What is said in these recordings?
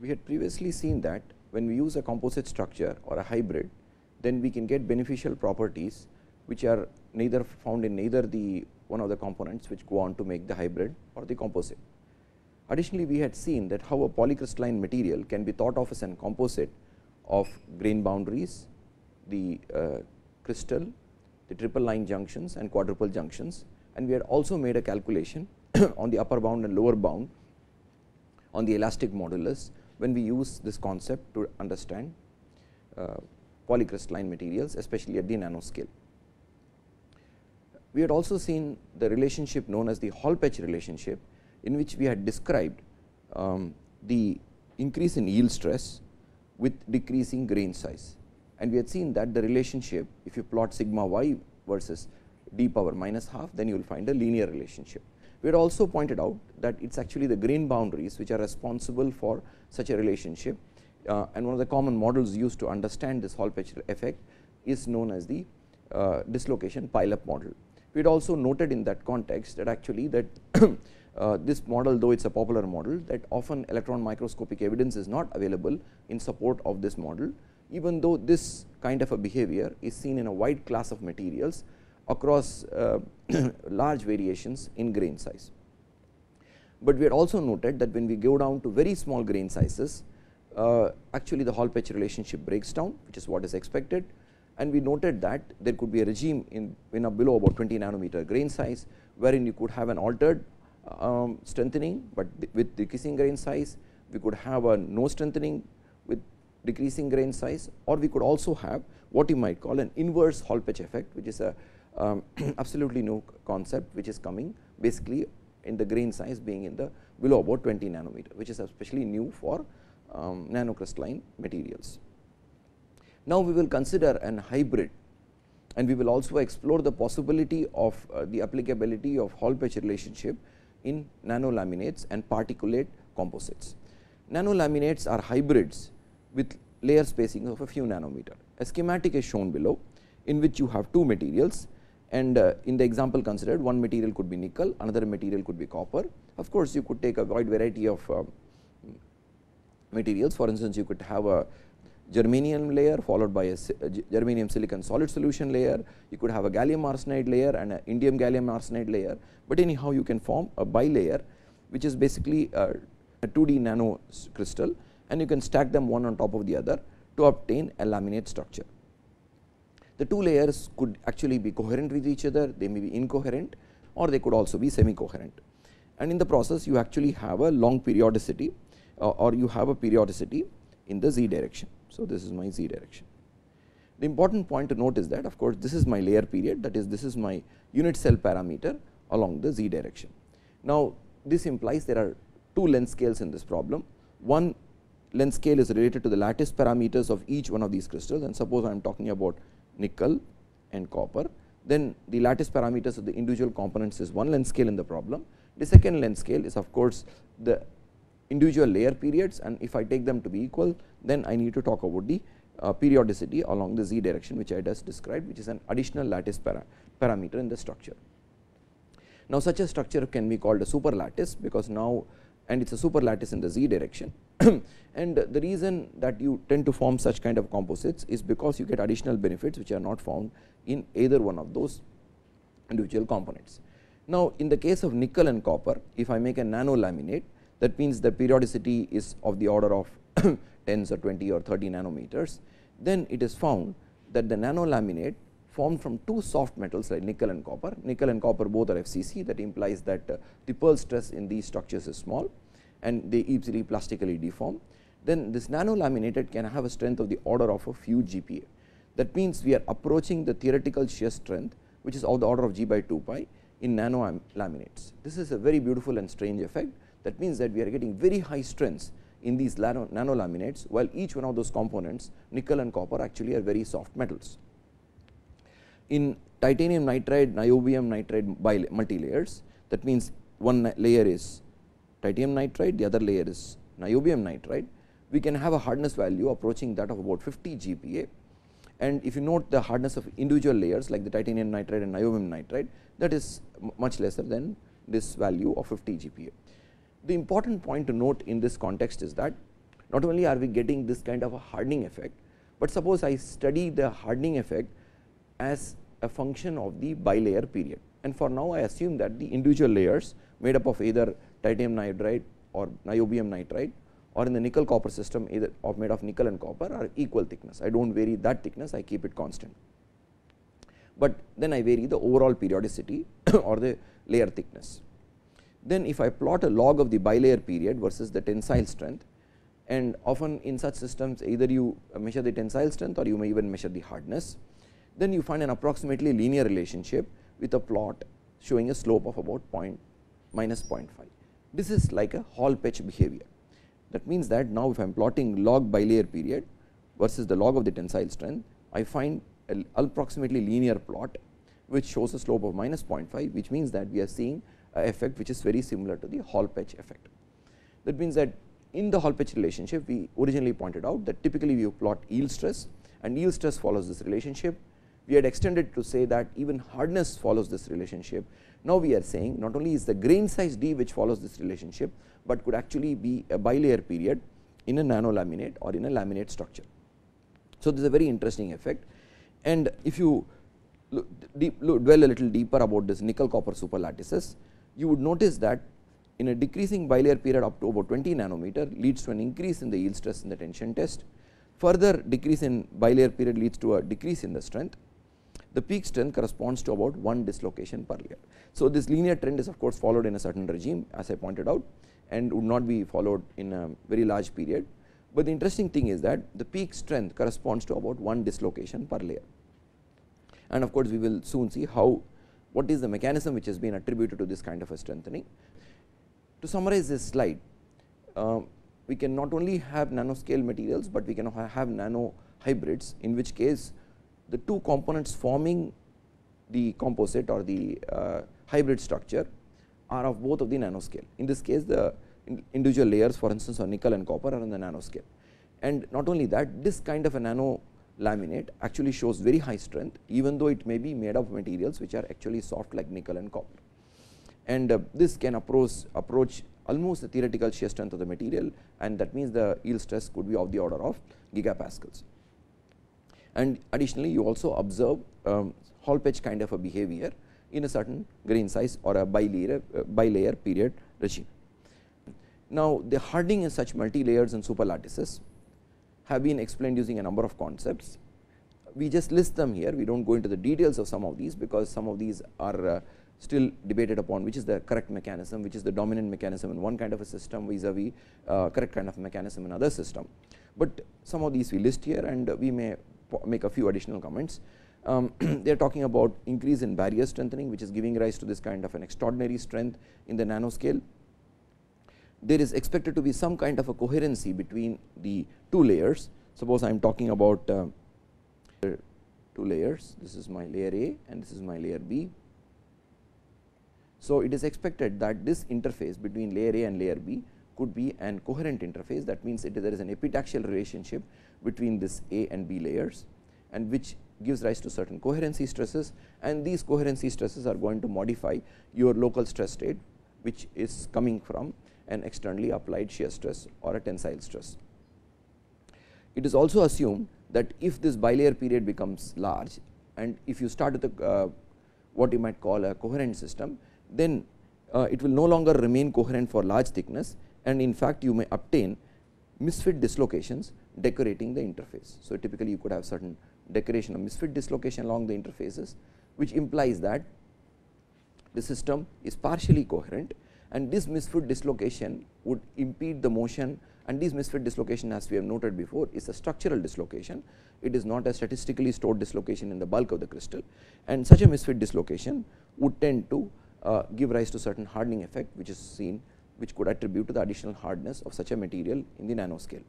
we had previously seen that when we use a composite structure or a hybrid, then we can get beneficial properties which are neither found in neither the one of the components which go on to make the hybrid or the composite. Additionally, we had seen that how a polycrystalline material can be thought of as an composite of grain boundaries, the uh, crystal, the triple line junctions and quadruple junctions and we had also made a calculation on the upper bound and lower bound on the elastic modulus when we use this concept to understand uh, polycrystalline materials especially at the nanoscale. We had also seen the relationship known as the Hall Petch relationship in which we had described um, the increase in yield stress with decreasing grain size and we had seen that the relationship if you plot sigma y versus d power minus half then you will find a linear relationship. We had also pointed out that it is actually the grain boundaries which are responsible for such a relationship uh, and one of the common models used to understand this Hall Petch effect is known as the uh, dislocation pile up model. We had also noted in that context that actually that uh, this model though it is a popular model that often electron microscopic evidence is not available in support of this model even though this kind of a behavior is seen in a wide class of materials across uh, large variations in grain size. But we had also noted that when we go down to very small grain sizes uh, actually the Hall Petch relationship breaks down which is what is expected and we noted that there could be a regime in, in a below about 20 nanometer grain size wherein you could have an altered um, strengthening, but with decreasing grain size we could have a no strengthening with decreasing grain size or we could also have what you might call an inverse Hall Petch effect which is a um, absolutely new concept which is coming basically in the grain size being in the below about 20 nanometer which is especially new for um, nanocrystalline materials. Now, we will consider an hybrid and we will also explore the possibility of uh, the applicability of Hall Petch relationship in nanolaminates and particulate composites. Nanolaminates are hybrids with layer spacing of a few nanometer. A schematic is shown below in which you have two materials and uh, in the example considered one material could be nickel, another material could be copper. Of course, you could take a wide variety of uh, materials for instance, you could have a germanium layer followed by a, germanium silicon solid solution layer, you could have a gallium arsenide layer and a indium gallium arsenide layer, but anyhow you can form a bilayer which is basically a, a 2D nano crystal and you can stack them one on top of the other to obtain a laminate structure. The two layers could actually be coherent with each other, they may be incoherent or they could also be semi coherent. And in the process you actually have a long periodicity uh, or you have a periodicity in the z direction. So, this is my z direction. The important point to note is that of course, this is my layer period that is this is my unit cell parameter along the z direction. Now, this implies there are two length scales in this problem. One length scale is related to the lattice parameters of each one of these crystals and suppose I am talking about nickel and copper, then the lattice parameters of the individual components is one length scale in the problem. The second length scale is of course, the individual layer periods and if I take them to be equal, then I need to talk about the uh, periodicity along the z direction which I just described which is an additional lattice para parameter in the structure. Now, such a structure can be called a super lattice because now and it is a super lattice in the z direction and the reason that you tend to form such kind of composites is because you get additional benefits which are not found in either one of those individual components. Now, in the case of nickel and copper if I make a nano laminate that means the periodicity is of the order of tens or 20 or 30 nanometers, then it is found that the nano laminate formed from two soft metals like nickel and copper. Nickel and copper both are FCC that implies that uh, the Peierls stress in these structures is small and they easily plastically deform then this nano laminated can have a strength of the order of a few GPa. That means, we are approaching the theoretical shear strength which is of the order of g by 2 pi in nano laminates. This is a very beautiful and strange effect that means that we are getting very high strengths in these nano, nano laminates while each one of those components nickel and copper actually are very soft metals. In titanium nitride, niobium nitride multi layers that means one layer is titanium nitride, the other layer is niobium nitride we can have a hardness value approaching that of about 50 GPa. And if you note the hardness of individual layers like the titanium nitride and niobium nitride that is much lesser than this value of 50 GPa. The important point to note in this context is that not only are we getting this kind of a hardening effect, but suppose I study the hardening effect as a function of the bilayer period and for now I assume that the individual layers made up of either titanium nitride or niobium nitride or in the nickel copper system either of made of nickel and copper are equal thickness. I do not vary that thickness, I keep it constant. But then I vary the overall periodicity or the layer thickness. Then if I plot a log of the bilayer period versus the tensile strength and often in such systems either you measure the tensile strength or you may even measure the hardness, then you find an approximately linear relationship with a plot showing a slope of about point minus 0.5. This is like a Hall Petch behavior. That means that now if I am plotting log bilayer period versus the log of the tensile strength, I find an approximately linear plot which shows a slope of minus 0.5, which means that we are seeing a effect which is very similar to the Hall Petch effect. That means that in the Hall Petch relationship, we originally pointed out that typically we plot yield stress and yield stress follows this relationship. We had extended to say that even hardness follows this relationship. Now, we are saying not only is the grain size d which follows this relationship, but could actually be a bilayer period in a nano laminate or in a laminate structure. So, this is a very interesting effect and if you look deep, look, dwell a little deeper about this nickel copper superlattices, you would notice that in a decreasing bilayer period up to about 20 nanometer leads to an increase in the yield stress in the tension test. Further decrease in bilayer period leads to a decrease in the strength. The peak strength corresponds to about 1 dislocation per layer. So, this linear trend is of course followed in a certain regime as I pointed out and would not be followed in a very large period. But the interesting thing is that the peak strength corresponds to about 1 dislocation per layer. And of course, we will soon see how what is the mechanism which has been attributed to this kind of a strengthening. To summarize this slide, uh, we can not only have nanoscale materials, but we can have nano hybrids in which case the two components forming the composite or the uh, hybrid structure are of both of the nanoscale. In this case the individual layers for instance of nickel and copper are in the nanoscale. And not only that this kind of a nano laminate actually shows very high strength even though it may be made of materials which are actually soft like nickel and copper. And uh, this can approach, approach almost the theoretical shear strength of the material and that means the yield stress could be of the order of gigapascals. And additionally you also observe um, Hall Petch kind of a behavior in a certain grain size or a bilayer, uh, bilayer period regime. Now, the hardening in such multi-layers and superlattices have been explained using a number of concepts. We just list them here, we do not go into the details of some of these, because some of these are uh, still debated upon which is the correct mechanism, which is the dominant mechanism in one kind of a system vis-a-vis uh, correct kind of mechanism in another system. But some of these we list here and we may make a few additional comments. Um, they are talking about increase in barrier strengthening which is giving rise to this kind of an extraordinary strength in the nanoscale. There is expected to be some kind of a coherency between the two layers. Suppose I am talking about uh, two layers, this is my layer A and this is my layer B. So, it is expected that this interface between layer A and layer B could be an coherent interface. That means it, there is an epitaxial relationship between this A and B layers and which gives rise to certain coherency stresses. And these coherency stresses are going to modify your local stress state which is coming from an externally applied shear stress or a tensile stress. It is also assumed that if this bilayer period becomes large and if you start with a, uh, what you might call a coherent system, then uh, it will no longer remain coherent for large thickness and in fact, you may obtain misfit dislocations decorating the interface. So, typically you could have certain decoration of misfit dislocation along the interfaces, which implies that the system is partially coherent and this misfit dislocation would impede the motion and this misfit dislocation as we have noted before is a structural dislocation. It is not a statistically stored dislocation in the bulk of the crystal and such a misfit dislocation would tend to uh, give rise to certain hardening effect which is seen which could attribute to the additional hardness of such a material in the nanoscale.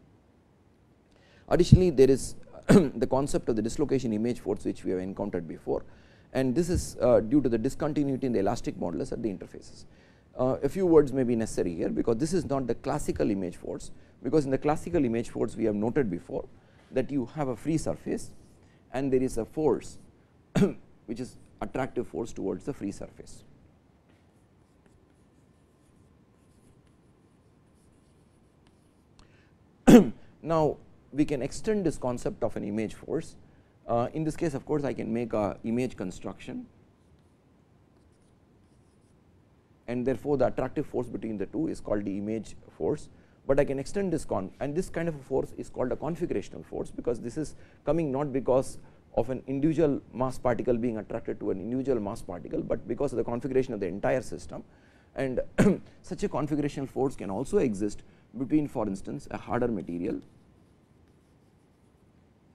Additionally, there is the concept of the dislocation image force which we have encountered before and this is uh, due to the discontinuity in the elastic modulus at the interfaces. Uh, a few words may be necessary here because this is not the classical image force because in the classical image force we have noted before that you have a free surface and there is a force which is attractive force towards the free surface. Now, we can extend this concept of an image force. Uh, in this case of course, I can make a image construction. And therefore, the attractive force between the two is called the image force, but I can extend this con and this kind of a force is called a configurational force because this is coming not because of an individual mass particle being attracted to an individual mass particle, but because of the configuration of the entire system. And such a configurational force can also exist between for instance, a harder material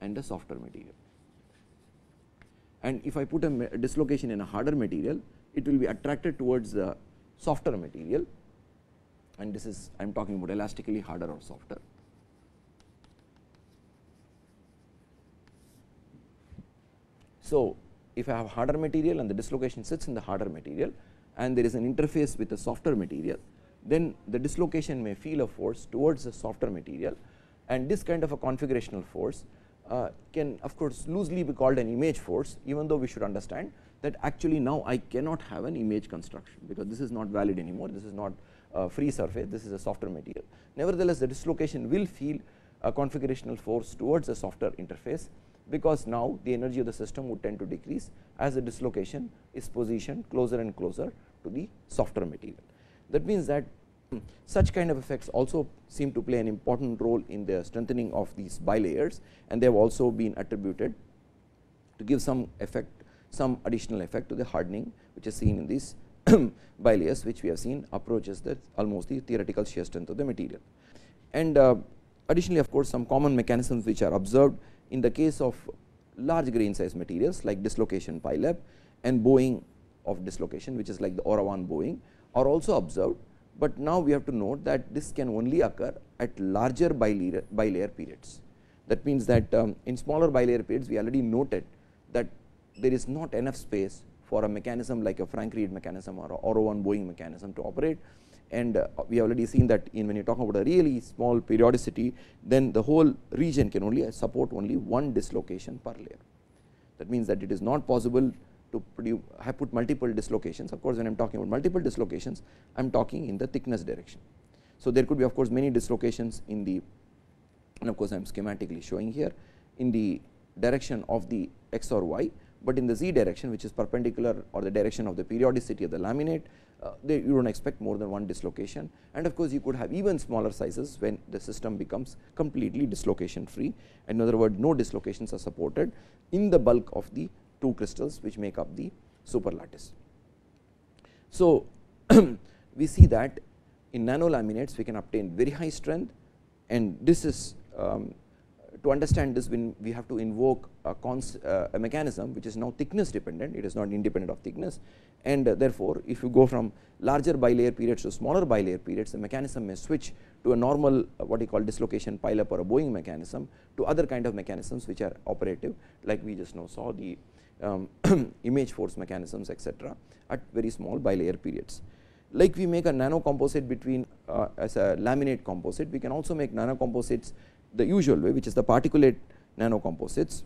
and a softer material. And if I put a dislocation in a harder material, it will be attracted towards the softer material and this is I am talking about elastically harder or softer. So, if I have harder material and the dislocation sits in the harder material and there is an interface with a softer material, then the dislocation may feel a force towards the softer material and this kind of a configurational force uh, can of course loosely be called an image force even though we should understand that actually now I cannot have an image construction because this is not valid anymore this is not a free surface this is a softer material. Nevertheless, the dislocation will feel a configurational force towards a softer interface because now the energy of the system would tend to decrease as the dislocation is positioned closer and closer to the softer material. That means that such kind of effects also seem to play an important role in the strengthening of these bilayers and they have also been attributed to give some effect some additional effect to the hardening which is seen in these bilayers which we have seen approaches the almost the theoretical shear strength of the material. And uh, additionally of course, some common mechanisms which are observed in the case of large grain size materials like dislocation pileup and bowing of dislocation which is like the Orowan bowing are also observed, but now we have to note that this can only occur at larger bilayer, bilayer periods. That means that um, in smaller bilayer periods we already noted that there is not enough space for a mechanism like a Frank Read mechanism or a Orowan bowing mechanism to operate and uh, we have already seen that in when you talk about a really small periodicity then the whole region can only support only one dislocation per layer. That means that it is not possible to produce have put multiple dislocations. Of course when I am talking about multiple dislocations I am talking in the thickness direction. So, there could be of course many dislocations in the and of course, I am schematically showing here in the direction of the x or y but in the z direction which is perpendicular or the direction of the periodicity of the laminate uh, you do not expect more than one dislocation. And of course, you could have even smaller sizes when the system becomes completely dislocation free in other words no dislocations are supported. In the bulk of the two crystals which make up the superlattice. So, we see that in nano laminates we can obtain very high strength and this is um, to understand this we have to invoke a, uh, a, mechanism which is now thickness dependent it is not independent of thickness and uh, therefore, if you go from larger bilayer periods to smaller bilayer periods the mechanism may switch to a normal uh, what you call dislocation pileup or a bowing mechanism to other kind of mechanisms which are operative like we just now saw the um, image force mechanisms etc., at very small bilayer periods. Like we make a nano composite between uh, as a laminate composite we can also make nano composites the usual way which is the particulate nano composites.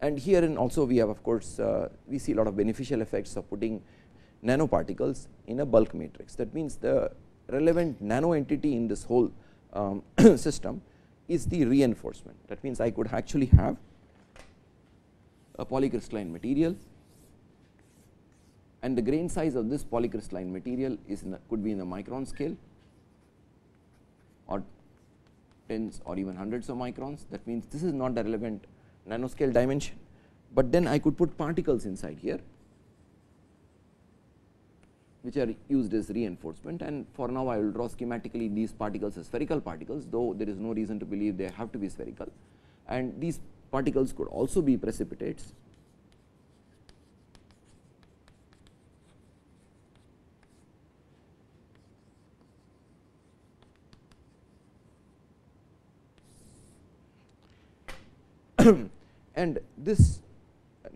And herein also we have of course, uh, we see a lot of beneficial effects of putting nanoparticles in a bulk matrix. That means, the relevant nano entity in this whole um, system is the reinforcement. That means, I could actually have a polycrystalline material. And the grain size of this polycrystalline material is the, could be in the micron scale or tens or even hundreds of microns. That means this is not the relevant nanoscale dimension, but then I could put particles inside here which are used as reinforcement. And for now I will draw schematically these particles as spherical particles though there is no reason to believe they have to be spherical. And these particles could also be precipitates and this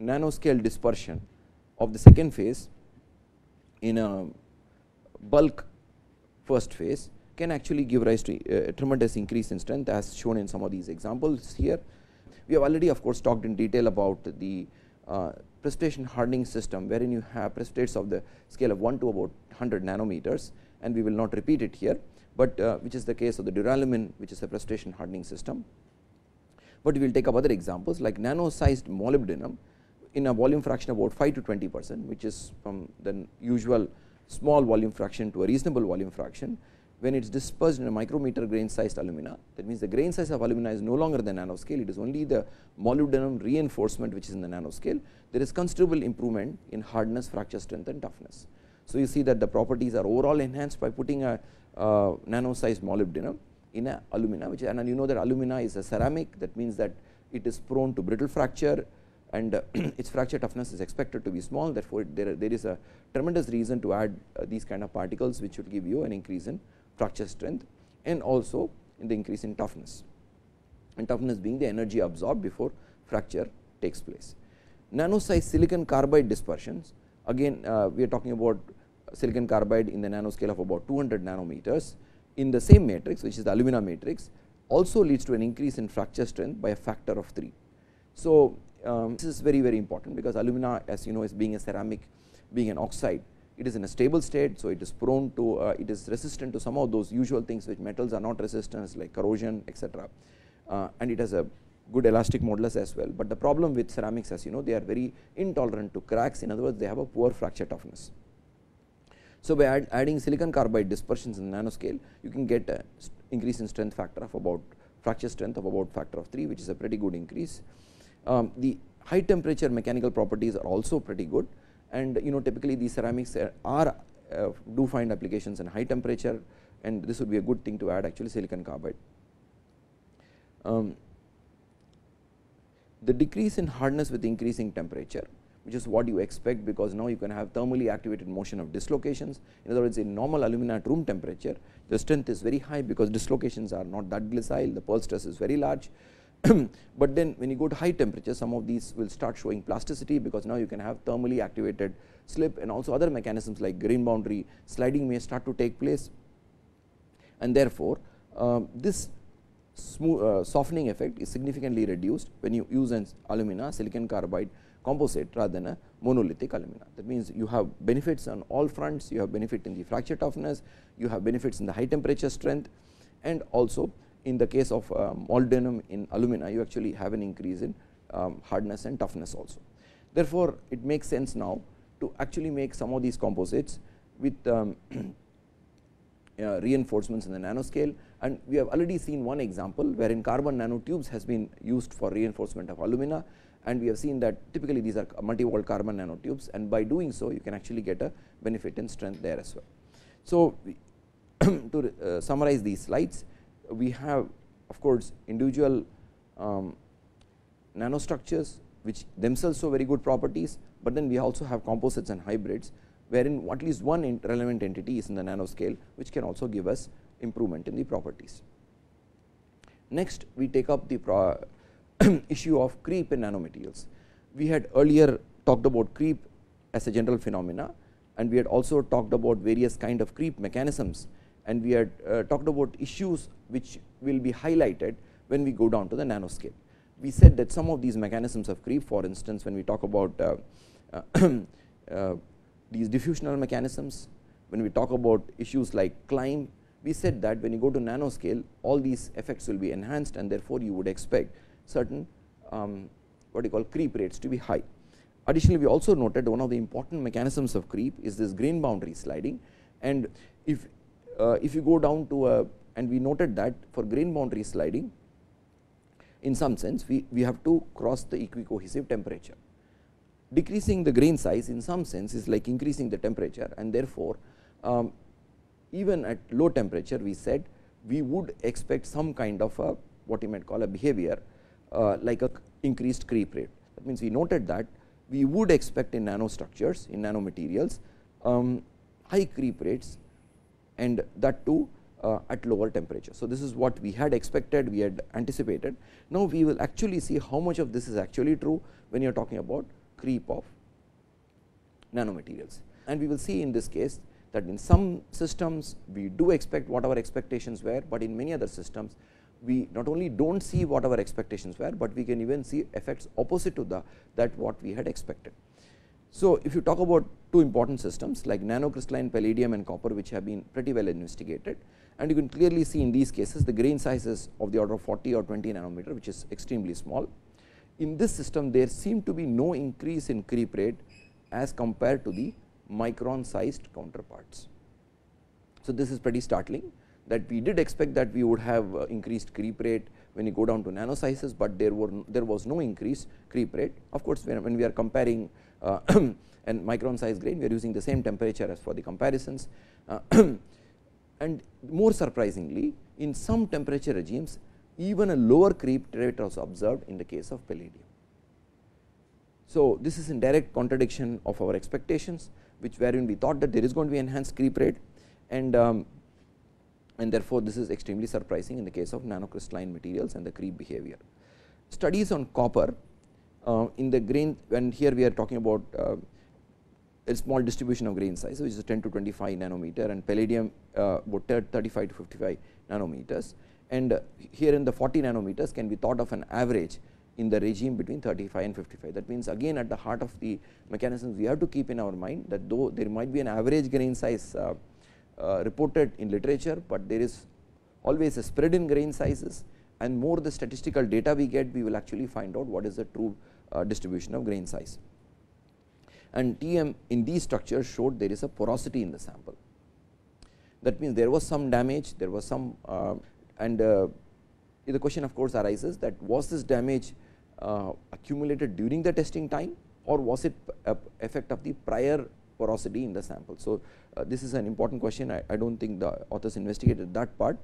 nanoscale dispersion of the second phase in a bulk first phase can actually give rise to a tremendous increase in strength as shown in some of these examples here. We have already of course talked in detail about the uh, precipitation hardening system wherein you have precipitates of the scale of 1 to about 100 nanometers and we will not repeat it here, but uh, which is the case of the duralumin which is a precipitation hardening system. But we will take up other examples like nano sized molybdenum in a volume fraction about 5 to 20 percent which is from the usual small volume fraction to a reasonable volume fraction when it is dispersed in a micrometer grain sized alumina that means the grain size of alumina is no longer the nanoscale it is only the molybdenum reinforcement which is in the nanoscale there is considerable improvement in hardness fracture strength and toughness. So, you see that the properties are overall enhanced by putting a uh, nano sized molybdenum in a alumina which and you know that alumina is a ceramic that means that it is prone to brittle fracture and its fracture toughness is expected to be small therefore, there, there is a tremendous reason to add uh, these kind of particles which will give you an increase in fracture strength and also in the increase in toughness and toughness being the energy absorbed before fracture takes place. Nano size silicon carbide dispersions again uh, we are talking about silicon carbide in the nanoscale of about 200 nanometers in the same matrix which is the alumina matrix also leads to an increase in fracture strength by a factor of 3. So, um, this is very very important because alumina as you know is being a ceramic being an oxide it is in a stable state. So, it is prone to uh, it is resistant to some of those usual things which metals are not resistant like corrosion etc. Uh, and it has a good elastic modulus as well, but the problem with ceramics as you know they are very intolerant to cracks in other words they have a poor fracture toughness. So, by add, adding silicon carbide dispersions in nanoscale you can get a increase in strength factor of about fracture strength of about factor of 3 which is a pretty good increase. Um, the high temperature mechanical properties are also pretty good and you know typically these ceramics are uh, do find applications in high temperature and this would be a good thing to add actually silicon carbide. Um, the decrease in hardness with increasing temperature which is what you expect because now you can have thermally activated motion of dislocations. In other words, in normal alumina at room temperature, the strength is very high because dislocations are not that glissile, the Peierls stress is very large. but then when you go to high temperature, some of these will start showing plasticity because now you can have thermally activated slip and also other mechanisms like grain boundary sliding may start to take place. And therefore, um, this smooth, uh, softening effect is significantly reduced when you use an alumina silicon carbide composite rather than a monolithic alumina. That means, you have benefits on all fronts, you have benefit in the fracture toughness, you have benefits in the high temperature strength and also in the case of um, molybdenum in alumina you actually have an increase in um, hardness and toughness also. Therefore, it makes sense now to actually make some of these composites with um, uh, reinforcements in the nanoscale and we have already seen one example wherein carbon nanotubes has been used for reinforcement of alumina and we have seen that typically these are multi-walled carbon nanotubes and by doing so you can actually get a benefit in strength there as well. So, to uh, summarize these slides we have of course individual um, nanostructures which themselves show very good properties, but then we also have composites and hybrids wherein at least one relevant entity is in the nanoscale which can also give us improvement in the properties. Next we take up the issue of creep in nanomaterials. We had earlier talked about creep as a general phenomena and we had also talked about various kind of creep mechanisms and we had uh, talked about issues which will be highlighted when we go down to the nanoscale. We said that some of these mechanisms of creep for instance when we talk about uh, uh, these diffusional mechanisms, when we talk about issues like climb, we said that when you go to nanoscale all these effects will be enhanced and therefore, you would expect certain um, what you call creep rates to be high. Additionally, we also noted one of the important mechanisms of creep is this grain boundary sliding and if uh, if you go down to a and we noted that for grain boundary sliding in some sense we, we have to cross the equicohesive temperature. Decreasing the grain size in some sense is like increasing the temperature and therefore, um, even at low temperature we said we would expect some kind of a what you might call a behavior uh, like a increased creep rate. That means, we noted that we would expect in nanostructures in nanomaterials um, high creep rates and that too uh, at lower temperature. So, this is what we had expected, we had anticipated. Now, we will actually see how much of this is actually true when you are talking about creep of nanomaterials. And we will see in this case that in some systems we do expect what our expectations were, but in many other systems we not only do not see what our expectations were, but we can even see effects opposite to the that what we had expected. So, if you talk about two important systems like nanocrystalline palladium and copper which have been pretty well investigated and you can clearly see in these cases the grain sizes of the order of 40 or 20 nanometer which is extremely small. In this system there seem to be no increase in creep rate as compared to the micron sized counterparts. So, this is pretty startling that we did expect that we would have uh, increased creep rate when you go down to nano sizes, but there were there was no increase creep rate. Of course, when, when we are comparing and micron size grain, we are using the same temperature as for the comparisons. Uh, and more surprisingly, in some temperature regimes, even a lower creep rate was observed in the case of palladium. So, this is in direct contradiction of our expectations, which wherein we thought that there is going to be enhanced creep rate and um, and therefore, this is extremely surprising in the case of nanocrystalline materials and the creep behavior. Studies on copper uh, in the grain and here we are talking about uh, a small distribution of grain size which is 10 to 25 nanometer and palladium uh, about 35 to 55 nanometers and uh, here in the 40 nanometers can be thought of an average in the regime between 35 and 55. That means, again at the heart of the mechanisms we have to keep in our mind that though there might be an average grain size uh, uh, reported in literature, but there is always a spread in grain sizes and more the statistical data we get we will actually find out what is the true uh, distribution of grain size. And TM in these structures showed there is a porosity in the sample. That means, there was some damage, there was some uh, and uh, the question of course arises that was this damage uh, accumulated during the testing time or was it effect of the prior porosity in the sample. So, uh, this is an important question I, I do not think the authors investigated that part.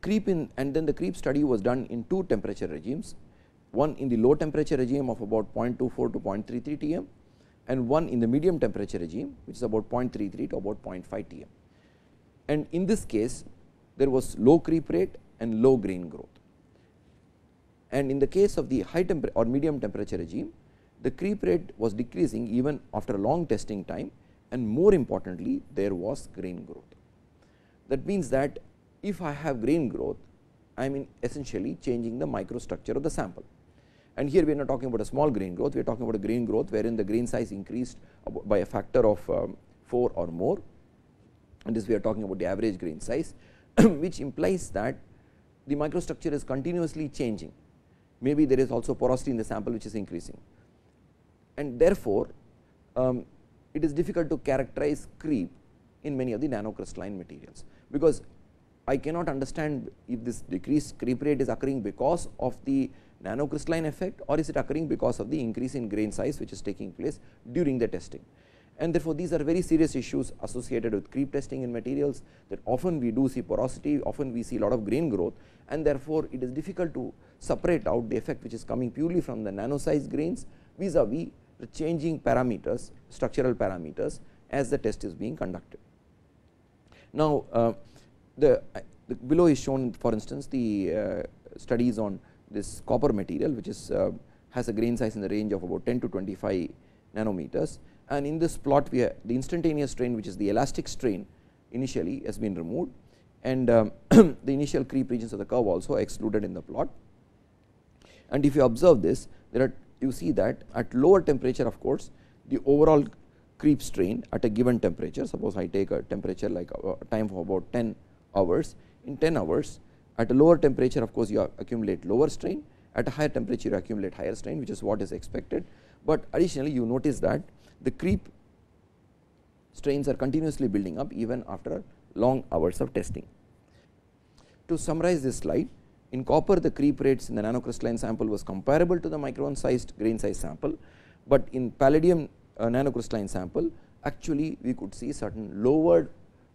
Creep in and then the creep study was done in two temperature regimes, one in the low temperature regime of about 0.24 to 0.33 Tm and one in the medium temperature regime which is about 0.33 to about 0.5 Tm. And in this case there was low creep rate and low grain growth. And in the case of the high temperature or medium temperature regime, the creep rate was decreasing even after a long testing time and more importantly there was grain growth. That means that if I have grain growth I am essentially changing the microstructure of the sample. And here we are not talking about a small grain growth, we are talking about a grain growth wherein the grain size increased by a factor of um, 4 or more and this we are talking about the average grain size which implies that the microstructure is continuously changing. Maybe there is also porosity in the sample which is increasing and therefore, um, it is difficult to characterize creep in many of the nanocrystalline materials, because I cannot understand if this decreased creep rate is occurring because of the nanocrystalline effect or is it occurring because of the increase in grain size which is taking place during the testing. And therefore, these are very serious issues associated with creep testing in materials that often we do see porosity, often we see a lot of grain growth and therefore, it is difficult to separate out the effect which is coming purely from the nano size grains vis-a-vis -vis the changing parameters structural parameters as the test is being conducted. Now, uh, the, uh, the, below is shown for instance, the uh, studies on this copper material which is uh, has a grain size in the range of about 10 to 25 nanometers and in this plot we have the instantaneous strain which is the elastic strain initially has been removed and um, the initial creep regions of the curve also excluded in the plot. And if you observe this there are you see that at lower temperature of course, the overall creep strain at a given temperature suppose I take a temperature like a time for about 10 hours in 10 hours at a lower temperature of course, you accumulate lower strain at a higher temperature you accumulate higher strain which is what is expected, but additionally you notice that the creep strains are continuously building up even after long hours of testing. To summarize this slide in copper the creep rates in the nanocrystalline sample was comparable to the micron sized grain size sample, but in palladium uh, nanocrystalline sample actually we could see certain lowered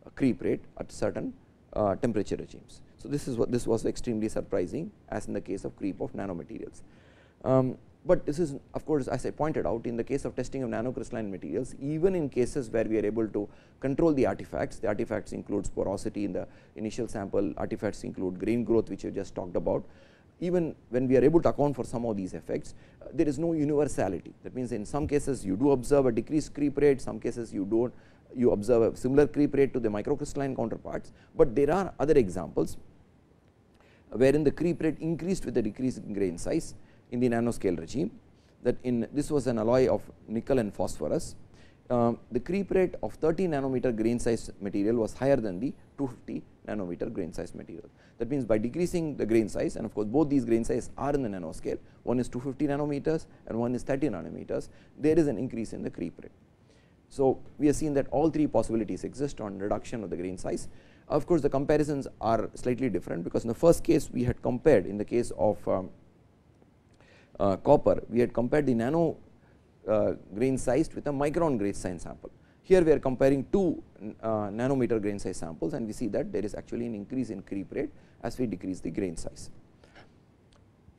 uh, creep rate at certain uh, temperature regimes. So, this is what this was extremely surprising as in the case of creep of nanomaterials. Um, but this is of course, as I pointed out in the case of testing of nanocrystalline materials even in cases where we are able to control the artifacts, the artifacts includes porosity in the initial sample, artifacts include grain growth which you just talked about. Even when we are able to account for some of these effects, uh, there is no universality. That means, in some cases you do observe a decreased creep rate, some cases you do not you observe a similar creep rate to the microcrystalline counterparts, but there are other examples wherein the creep rate increased with the decrease in grain size in the nanoscale regime that in this was an alloy of nickel and phosphorus. um, the creep rate of 30 nanometer grain size material was higher than the 250 nanometer grain size material. That means, by decreasing the grain size and of course, both these grain size are in the nanoscale, one is 250 nanometers and one is 30 nanometers, there is an increase in the creep rate. So, we have seen that all three possibilities exist on reduction of the grain size. Of course, the comparisons are slightly different, because in the first case we had compared in the case of um, uh, copper, we had compared the nano uh, grain sized with a micron grain size sample. Here we are comparing two uh, nanometer grain size samples and we see that there is actually an increase in creep rate as we decrease the grain size.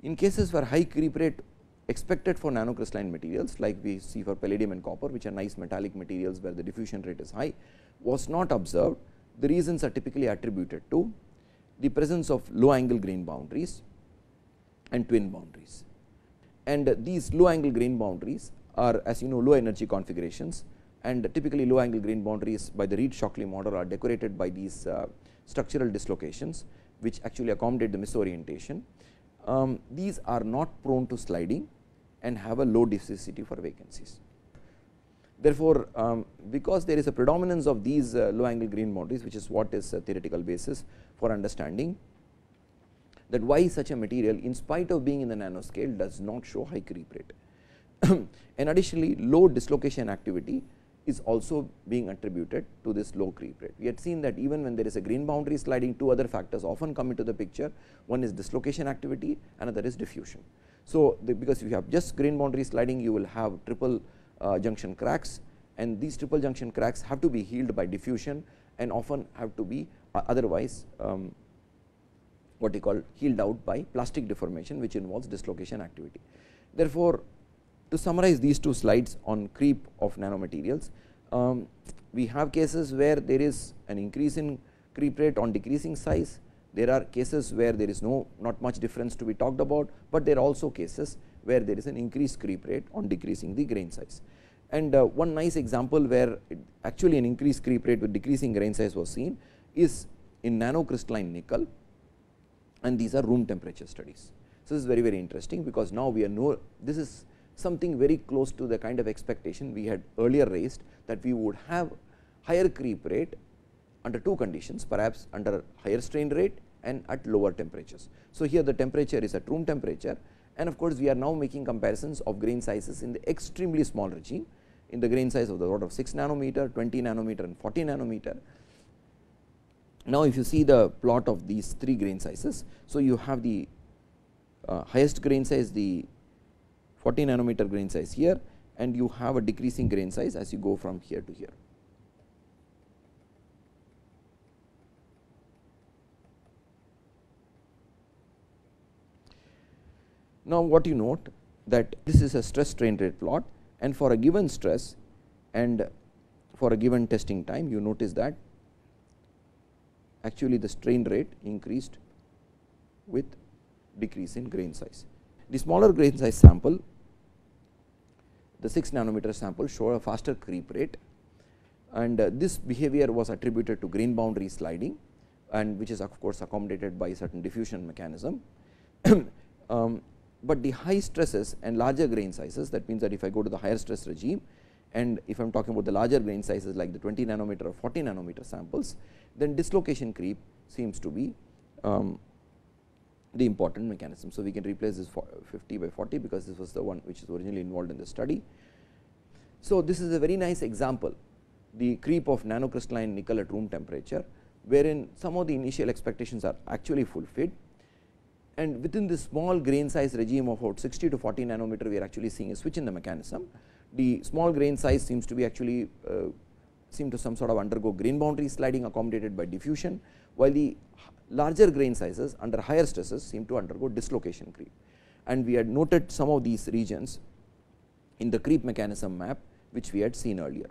In cases where high creep rate expected for nanocrystalline materials like we see for palladium and copper which are nice metallic materials where the diffusion rate is high was not observed. The reasons are typically attributed to the presence of low angle grain boundaries and twin boundaries. And these low angle grain boundaries are as you know low energy configurations and typically low angle grain boundaries by the Read-Shockley model are decorated by these uh, structural dislocations which actually accommodate the misorientation. Um, these are not prone to sliding and have a low diffusivity for vacancies. Therefore, um, because there is a predominance of these uh, low angle grain boundaries which is what is a theoretical basis for understanding that why such a material in spite of being in the nanoscale does not show high creep rate. and additionally low dislocation activity is also being attributed to this low creep rate. We had seen that even when there is a grain boundary sliding two other factors often come into the picture one is dislocation activity another is diffusion. So, because if you have just grain boundary sliding you will have triple uh, junction cracks and these triple junction cracks have to be healed by diffusion and often have to be uh, otherwise um, what we call healed out by plastic deformation which involves dislocation activity. Therefore, to summarize these two slides on creep of nanomaterials, um, we have cases where there is an increase in creep rate on decreasing size. There are cases where there is no not much difference to be talked about, but there are also cases where there is an increased creep rate on decreasing the grain size. And uh, one nice example where actually an increased creep rate with decreasing grain size was seen is in nanocrystalline nickel and these are room temperature studies. So, this is very very interesting because now we are know this is something very close to the kind of expectation we had earlier raised that we would have higher creep rate under two conditions perhaps under higher strain rate and at lower temperatures. So, here the temperature is at room temperature and of course, we are now making comparisons of grain sizes in the extremely small regime in the grain size of the order of 6 nanometer, 20 nanometer and 40 nanometer. Now, if you see the plot of these three grain sizes, so you have the uh, highest grain size the 40 nanometer grain size here and you have a decreasing grain size as you go from here to here. Now, what you note that this is a stress strain rate plot and for a given stress and for a given testing time you notice that actually the strain rate increased with decrease in grain size. The smaller grain size sample the 6 nanometer sample show a faster creep rate and uh, this behavior was attributed to grain boundary sliding and which is of course accommodated by certain diffusion mechanism. um, but the high stresses and larger grain sizes that means that if I go to the higher stress regime and if I am talking about the larger grain sizes like the 20 nanometer or 40 nanometer samples then dislocation creep seems to be um, the important mechanism. So, we can replace this 50 by 40 because this was the one which is originally involved in the study. So, this is a very nice example the creep of nanocrystalline nickel at room temperature wherein some of the initial expectations are actually fulfilled and within this small grain size regime of about 60 to 40 nanometer we are actually seeing a switch in the mechanism. The small grain size seems to be actually uh, seem to some sort of undergo grain boundary sliding accommodated by diffusion while the larger grain sizes under higher stresses seem to undergo dislocation creep. And we had noted some of these regions in the creep mechanism map which we had seen earlier.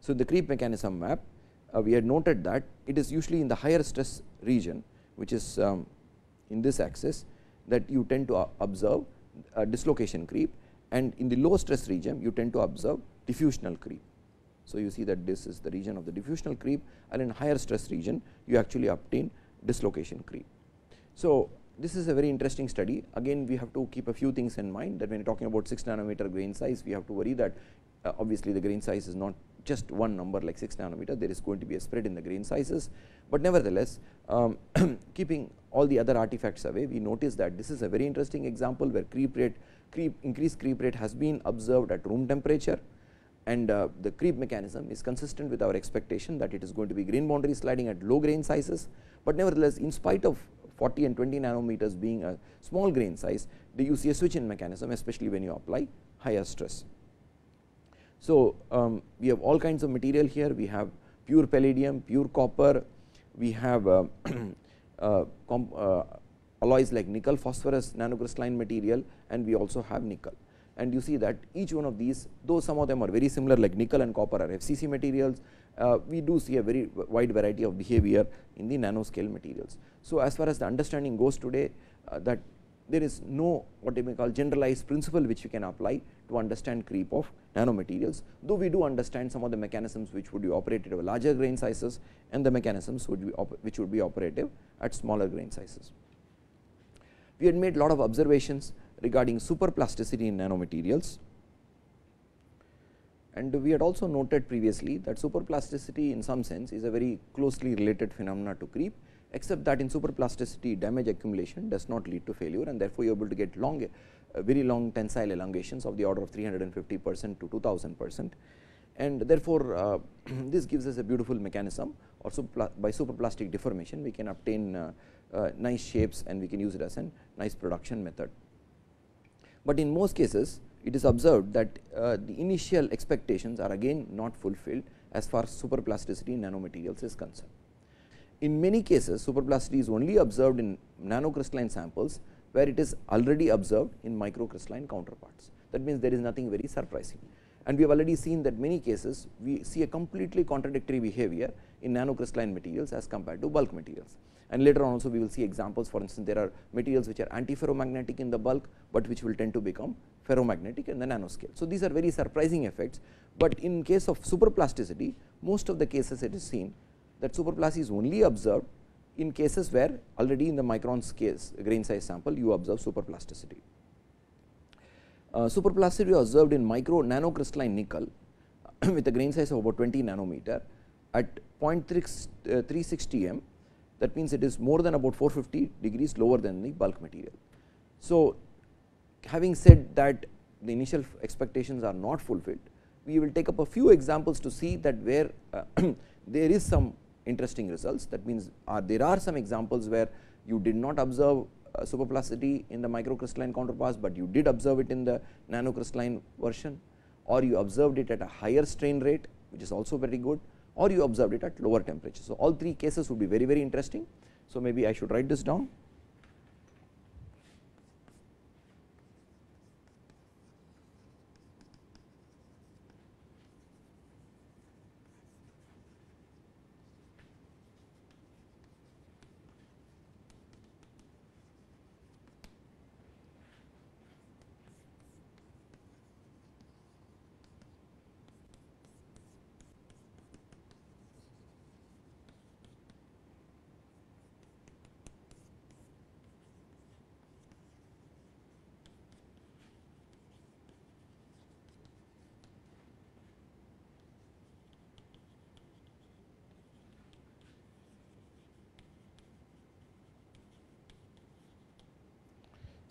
So, the creep mechanism map uh, we had noted that it is usually in the higher stress region which is um, in this axis that you tend to observe dislocation creep and in the low stress region you tend to observe diffusional creep. So, you see that this is the region of the diffusional creep and in higher stress region you actually obtain dislocation creep. So, this is a very interesting study again we have to keep a few things in mind that when you are talking about 6 nanometer grain size we have to worry that uh, obviously the grain size is not just one number like 6 nanometer there is going to be a spread in the grain sizes, but nevertheless um, keeping all the other artifacts away we notice that this is a very interesting example where creep rate creep increased creep rate has been observed at room temperature. And uh, the creep mechanism is consistent with our expectation that it is going to be grain boundary sliding at low grain sizes, but nevertheless in spite of 40 and 20 nanometers being a small grain size, you see a switch in mechanism especially when you apply higher stress. So, um, we have all kinds of material here, we have pure palladium, pure copper, we have uh, uh, uh, alloys like nickel phosphorus nanocrystalline material and we also have nickel. And you see that each one of these though some of them are very similar like nickel and copper are FCC materials, uh, we do see a very wide variety of behavior in the nanoscale materials. So, as far as the understanding goes today uh, that there is no what you may call generalized principle which we can apply to understand creep of nanomaterials, though we do understand some of the mechanisms which would be operated at larger grain sizes and the mechanisms would be which would be operative at smaller grain sizes. We had made lot of observations regarding superplasticity in nanomaterials and we had also noted previously that superplasticity in some sense is a very closely related phenomena to creep except that in superplasticity damage accumulation does not lead to failure and therefore, you are able to get long uh, very long tensile elongations of the order of 350 percent to 2000 percent and therefore, uh, this gives us a beautiful mechanism or super by superplastic deformation we can obtain uh, uh, nice shapes and we can use it as a nice production method. But in most cases it is observed that uh, the initial expectations are again not fulfilled as far as superplasticity in nanomaterials is concerned. In many cases superplasticity is only observed in nanocrystalline samples where it is already observed in microcrystalline counterparts. That means, there is nothing very surprising and we have already seen that many cases we see a completely contradictory behavior in nanocrystalline materials as compared to bulk materials. And later on also we will see examples for instance, there are materials which are antiferromagnetic in the bulk, but which will tend to become ferromagnetic in the nanoscale. So, these are very surprising effects, but in case of superplasticity most of the cases it is seen that superplasticity is only observed in cases where already in the micron scale grain size sample you observe superplasticity. Uh, superplasticity observed in micro nanocrystalline nickel with a grain size of about 20 nanometer at 0.360 m that means it is more than about 450 degrees lower than the bulk material. So, having said that the initial expectations are not fulfilled, we will take up a few examples to see that where uh, there is some interesting results. That means, uh, there are some examples where you did not observe uh, superplasticity in the microcrystalline counterparts, but you did observe it in the nanocrystalline version or you observed it at a higher strain rate which is also very good or you observed it at lower temperature. So, all three cases would be very very interesting. So, maybe I should write this down.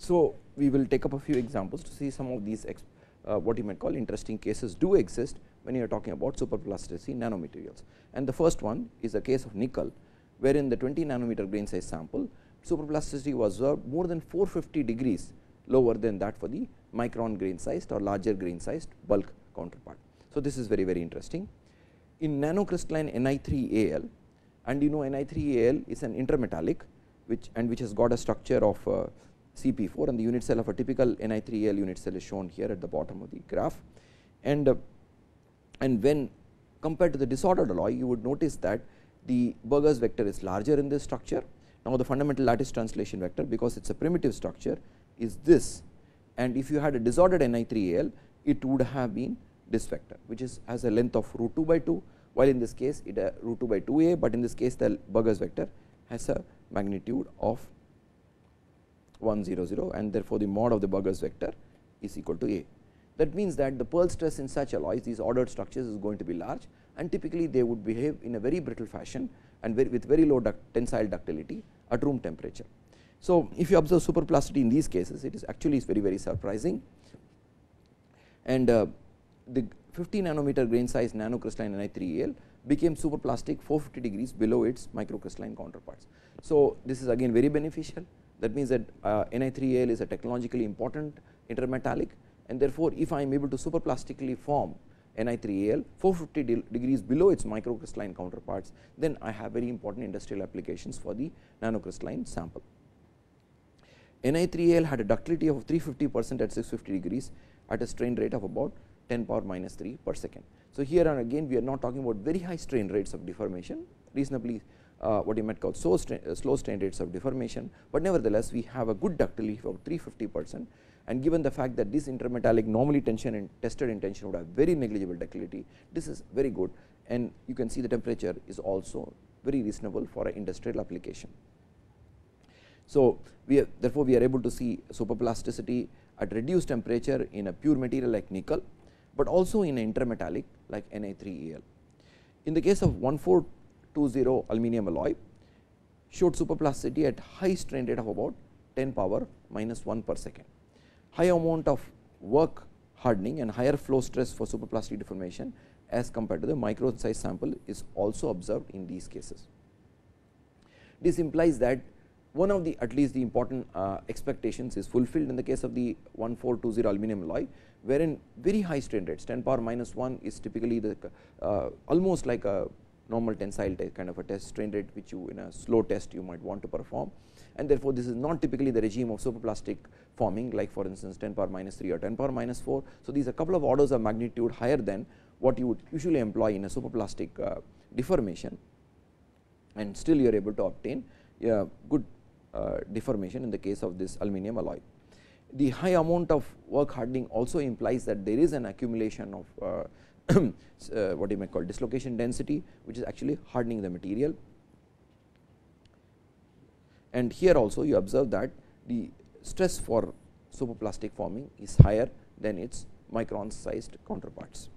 So, we will take up a few examples to see some of these uh, what you might call interesting cases do exist when you are talking about superplasticity nanomaterials. And the first one is a case of nickel, wherein the 20 nanometer grain size sample superplasticity was observed more than 450 degrees lower than that for the micron grain sized or larger grain sized bulk counterpart. So, this is very very interesting. In nanocrystalline Ni3Al and you know Ni3Al is an intermetallic which and which has got a structure of uh, CP4 and the unit cell of a typical Ni3Al unit cell is shown here at the bottom of the graph. And, uh, and when compared to the disordered alloy you would notice that the Burgers vector is larger in this structure. Now, the fundamental lattice translation vector because it is a primitive structure is this and if you had a disordered Ni3Al it would have been this vector which is has a length of root 2 by 2 while in this case it a uh, root 2 by 2a, but in this case the Burgers vector has a magnitude of 1 0 0 and therefore, the mod of the Burgers vector is equal to a. That means that the Peierls stress in such alloys these ordered structures is going to be large and typically they would behave in a very brittle fashion and very with very low duct tensile ductility at room temperature. So, if you observe superplasticity in these cases it is actually is very very surprising and uh, the 50 nanometer grain size nanocrystalline Ni3Al became superplastic 450 degrees below its microcrystalline counterparts. So, this is again very beneficial that means that uh, Ni3Al is a technologically important intermetallic and therefore, if I am able to superplastically form Ni3Al 450 de degrees below its microcrystalline counterparts, then I have very important industrial applications for the nanocrystalline sample. Ni3Al had a ductility of 350 percent at 650 degrees at a strain rate of about 10 power minus 3 per second. So, here and again we are not talking about very high strain rates of deformation reasonably uh, what you might call slow strain, uh, slow strain rates of deformation, but nevertheless we have a good ductility of 350 percent and given the fact that this intermetallic normally tension and tested in tension would have very negligible ductility, this is very good and you can see the temperature is also very reasonable for an industrial application. So, we are, therefore, we are able to see superplasticity at reduced temperature in a pure material like nickel, but also in an intermetallic like Ni3Al. In the case of 1420 aluminum alloy showed superplasticity at high strain rate of about 10 power minus 1 per second. High amount of work hardening and higher flow stress for superplastic deformation as compared to the micron size sample is also observed in these cases. This implies that one of the at least the important uh, expectations is fulfilled in the case of the 1420 aluminum alloy, wherein very high strain rates 10 power minus 1 is typically the uh, almost like a normal tensile kind of a test strain rate which you in a slow test you might want to perform and therefore, this is not typically the regime of superplastic forming like for instance 10 power minus 3 or 10 power minus 4. So, these are couple of orders of magnitude higher than what you would usually employ in a superplastic uh, deformation and still you are able to obtain a good uh, deformation in the case of this aluminum alloy. The high amount of work hardening also implies that there is an accumulation of uh, uh, what you may call dislocation density, which is actually hardening the material. And here also you observe that the stress for superplastic forming is higher than its micron sized counterparts.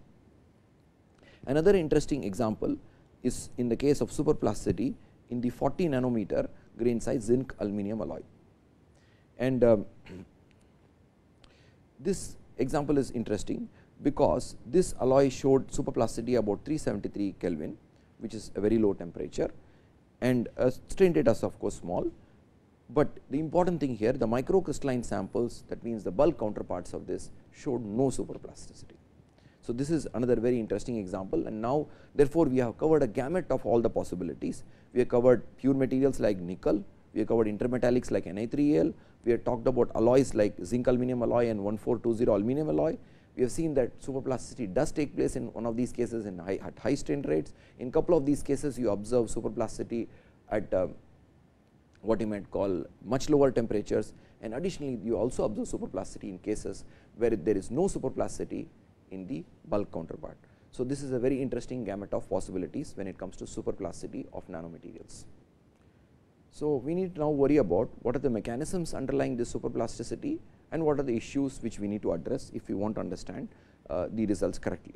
Another interesting example is in the case of superplasticity in the 40 nanometer grain size zinc aluminum alloy. And uh, this example is interesting because this alloy showed superplasticity about 373 Kelvin which is a very low temperature and uh, strain data is of course small, but the important thing here the microcrystalline samples that means the bulk counterparts of this showed no superplasticity. So, this is another very interesting example and now therefore, we have covered a gamut of all the possibilities. We have covered pure materials like nickel, we have covered intermetallics like Ni3Al, we have talked about alloys like zinc aluminum alloy and 1420 aluminum alloy. We have seen that superplasticity does take place in one of these cases in high, at high strain rates. In couple of these cases you observe superplasticity at uh, what you might call much lower temperatures and additionally you also observe superplasticity in cases where there is no superplasticity in the bulk counterpart. So, this is a very interesting gamut of possibilities when it comes to superplasticity of nanomaterials. So, we need to now worry about what are the mechanisms underlying this superplasticity and what are the issues which we need to address if we want to understand uh, the results correctly.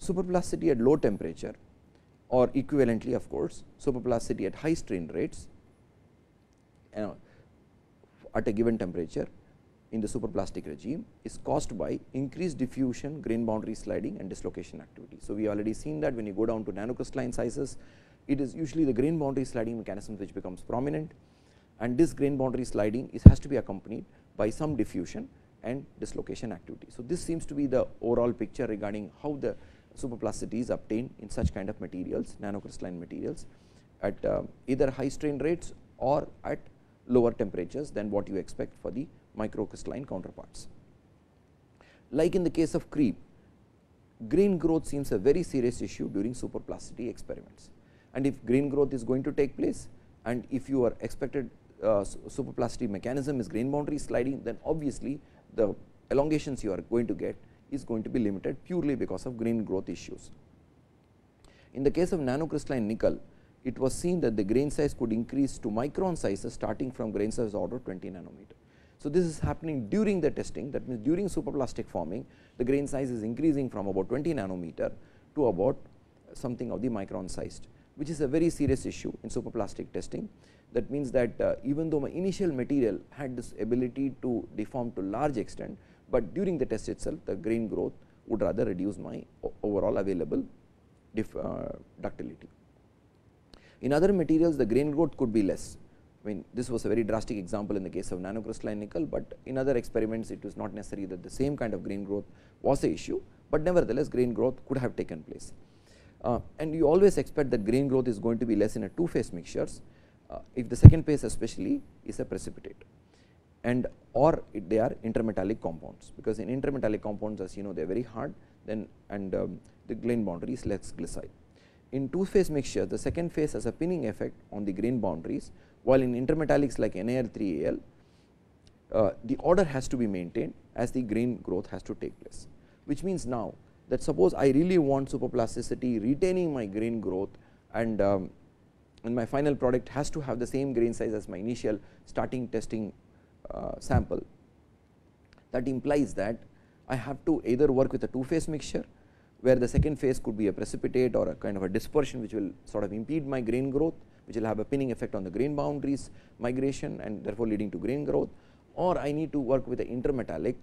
Superplasticity at low temperature or equivalently of course, superplasticity at high strain rates at a given temperature in the superplastic regime is caused by increased diffusion, grain boundary sliding and dislocation activity. So, we already seen that when you go down to nanocrystalline sizes, it is usually the grain boundary sliding mechanism which becomes prominent and this grain boundary sliding is has to be accompanied by some diffusion and dislocation activity. So, this seems to be the overall picture regarding how the superplasticity is obtained in such kind of materials, nanocrystalline materials at uh, either high strain rates or at lower temperatures than what you expect for the microcrystalline counterparts. Like in the case of creep, grain growth seems a very serious issue during superplasticity experiments. And if grain growth is going to take place and if your expected uh, superplasticity mechanism is grain boundary sliding, then obviously the elongations you are going to get is going to be limited purely because of grain growth issues. In the case of nanocrystalline nickel, it was seen that the grain size could increase to micron sizes starting from grain size order 20 nanometer. So, this is happening during the testing that means during superplastic forming the grain size is increasing from about 20 nanometer to about something of the micron sized which is a very serious issue in superplastic testing. That means that uh, even though my initial material had this ability to deform to large extent, but during the test itself the grain growth would rather reduce my overall available uh, ductility. In other materials the grain growth could be less. I mean this was a very drastic example in the case of nanocrystalline nickel, but in other experiments it was not necessary that the same kind of grain growth was a issue, but nevertheless grain growth could have taken place. Uh, and you always expect that grain growth is going to be less in a two phase mixtures, if the second phase especially is a precipitate and or they are intermetallic compounds, because in intermetallic compounds as you know they are very hard then and um, the grain boundary is less glissile. In two phase mixture the second phase has a pinning effect on the grain boundaries while in intermetallics like Ni3Al uh, the order has to be maintained as the grain growth has to take place which means now that suppose I really want superplasticity retaining my grain growth and um, and my final product has to have the same grain size as my initial starting testing uh, sample. That implies that I have to either work with a two phase mixture where the second phase could be a precipitate or a kind of a dispersion which will sort of impede my grain growth which will have a pinning effect on the grain boundaries migration and therefore leading to grain growth. Or I need to work with the intermetallic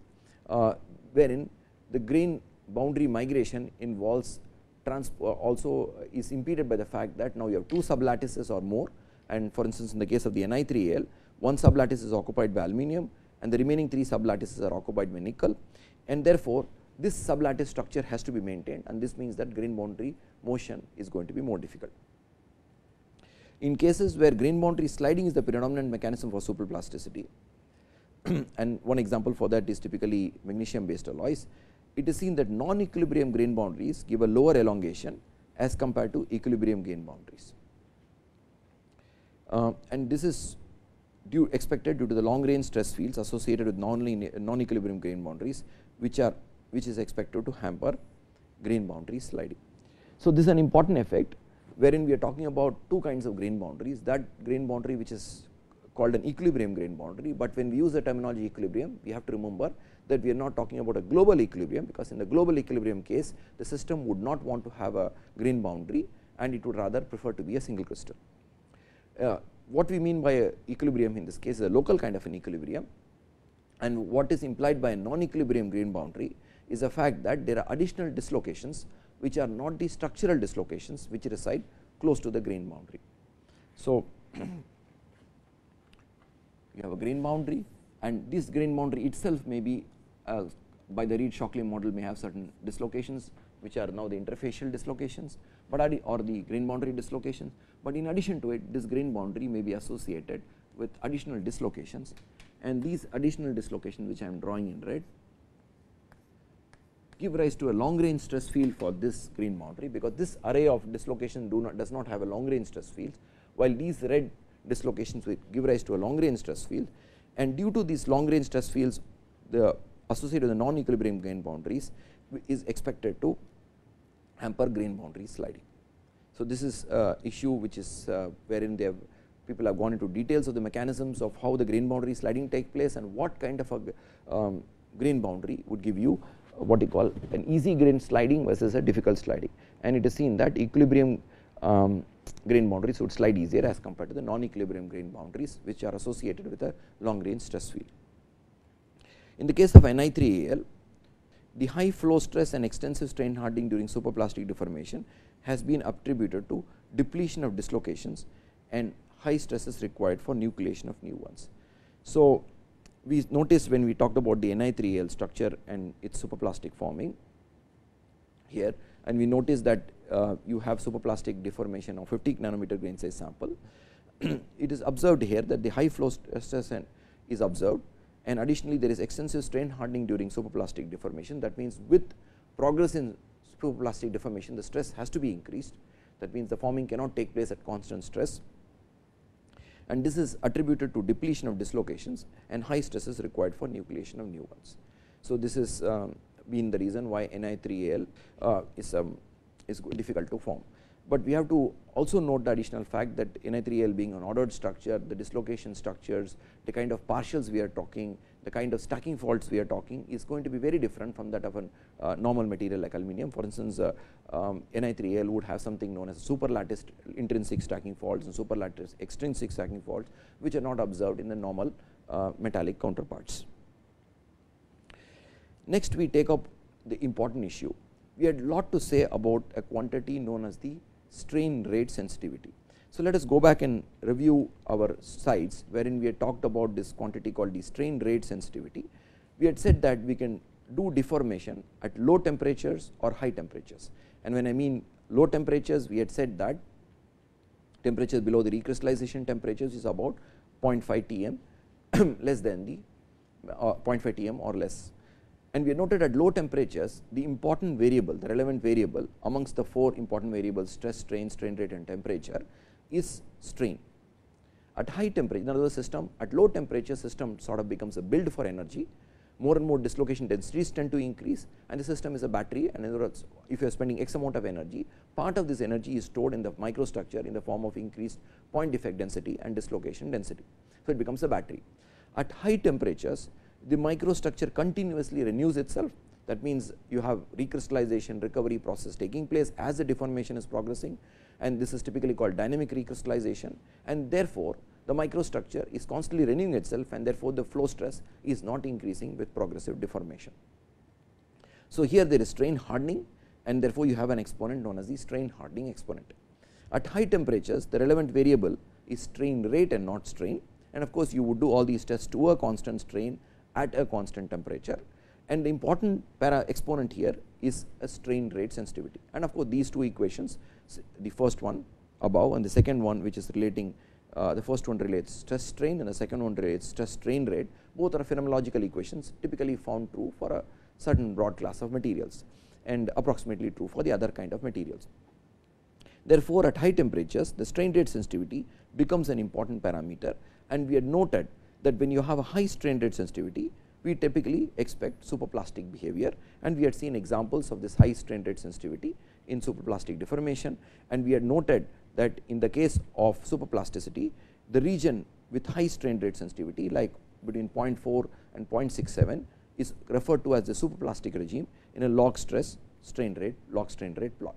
uh, wherein the grain boundary migration involves Uh, also is impeded by the fact that now you have two sublattices or more. And for instance in the case of the Ni3Al one sublattice is occupied by aluminum and the remaining three sublattices are occupied by nickel. And therefore this sublattice structure has to be maintained. And this means that grain boundary motion is going to be more difficult. In cases where grain boundary sliding is the predominant mechanism for superplasticity and one example for that is typically magnesium based alloys it is seen that non-equilibrium grain boundaries give a lower elongation as compared to equilibrium grain boundaries. Uh, and this is due expected due to the long range stress fields associated with non-equilibrium grain boundaries which are which is expected to hamper grain boundary sliding. So, this is an important effect wherein we are talking about two kinds of grain boundaries that grain boundary which is called an equilibrium grain boundary, but when we use the terminology equilibrium we have to remember that we are not talking about a global equilibrium because in the global equilibrium case the system would not want to have a grain boundary and it would rather prefer to be a single crystal. Uh, what we mean by a equilibrium in this case is a local kind of an equilibrium and what is implied by a non-equilibrium grain boundary is the fact that there are additional dislocations which are not the structural dislocations which reside close to the grain boundary. So, you have a grain boundary and this grain boundary itself may be uh, by the Read-Shockley model may have certain dislocations which are now the interfacial dislocations, but are the, or the grain boundary dislocations, but in addition to it this grain boundary may be associated with additional dislocations. And these additional dislocations which I am drawing in red give rise to a long range stress field for this grain boundary because this array of dislocations do not does not have a long range stress field while these red dislocations will give rise to a long range stress field. And due to these long range stress fields the associated with the non equilibrium grain boundaries is expected to hamper grain boundary sliding. So, this is uh, issue which is uh, wherein they have people have gone into details of the mechanisms of how the grain boundary sliding take place and what kind of a um, grain boundary would give you what you call an easy grain sliding versus a difficult sliding and it is seen that equilibrium um, grain boundaries would slide easier as compared to the non-equilibrium grain boundaries which are associated with a long range stress field. In the case of Ni3Al, the high flow stress and extensive strain hardening during superplastic deformation has been attributed to depletion of dislocations and high stresses required for nucleation of new ones. So, we notice when we talked about the Ni3Al structure and its superplastic forming here and we notice that uh, you have superplastic deformation of 50 nanometer grain size sample. it is observed here that the high flow stress is observed and additionally there is extensive strain hardening during superplastic deformation that means with progress in superplastic deformation the stress has to be increased that means the forming cannot take place at constant stress and this is attributed to depletion of dislocations and high stresses required for nucleation of new ones. So, this is um, been the reason why Ni3Al uh, is um, is difficult to form. But we have to also note the additional fact that Ni3Al being an ordered structure, the dislocation structures, the kind of partials we are talking, the kind of stacking faults we are talking is going to be very different from that of a uh, normal material like aluminum. For instance, uh, um, Ni3Al would have something known as superlattice intrinsic stacking faults and superlattice extrinsic stacking faults, which are not observed in the normal uh, metallic counterparts. Next, we take up the important issue. We had lot to say about a quantity known as the strain rate sensitivity. So, let us go back and review our slides wherein we had talked about this quantity called the strain rate sensitivity. We had said that we can do deformation at low temperatures or high temperatures and when I mean low temperatures we had said that temperatures below the recrystallization temperatures is about 0.5 tm less than the uh, 0.5 tm or less and we have noted at low temperatures the important variable the relevant variable amongst the four important variables stress, strain, strain rate and temperature is strain. At high temperature in another system at low temperature system sort of becomes a build for energy more and more dislocation densities tend to increase and the system is a battery and in other words if you are spending x amount of energy part of this energy is stored in the microstructure in the form of increased point defect density and dislocation density. So, it becomes a battery. At high temperatures the microstructure continuously renews itself that means you have recrystallization recovery process taking place as the deformation is progressing and this is typically called dynamic recrystallization and therefore the microstructure is constantly renewing itself and therefore the flow stress is not increasing with progressive deformation. So, here there is strain hardening and therefore, you have an exponent known as the strain hardening exponent. At high temperatures the relevant variable is strain rate and not strain and of course, you would do all these tests to a constant strain at a constant temperature. And the important para exponent here is a strain rate sensitivity. And of course, these two equations the first one above and the second one which is relating uh, the first one relates stress strain and the second one relates stress strain rate both are phenomenological equations typically found true for a certain broad class of materials and approximately true for the other kind of materials. Therefore, at high temperatures the strain rate sensitivity becomes an important parameter. And we had noted that when you have a high strain rate sensitivity, we typically expect superplastic behavior and we had seen examples of this high strain rate sensitivity in superplastic deformation and we had noted that in the case of superplasticity, the region with high strain rate sensitivity like between 0.4 and 0.67 is referred to as the superplastic regime in a log stress strain rate log strain rate plot.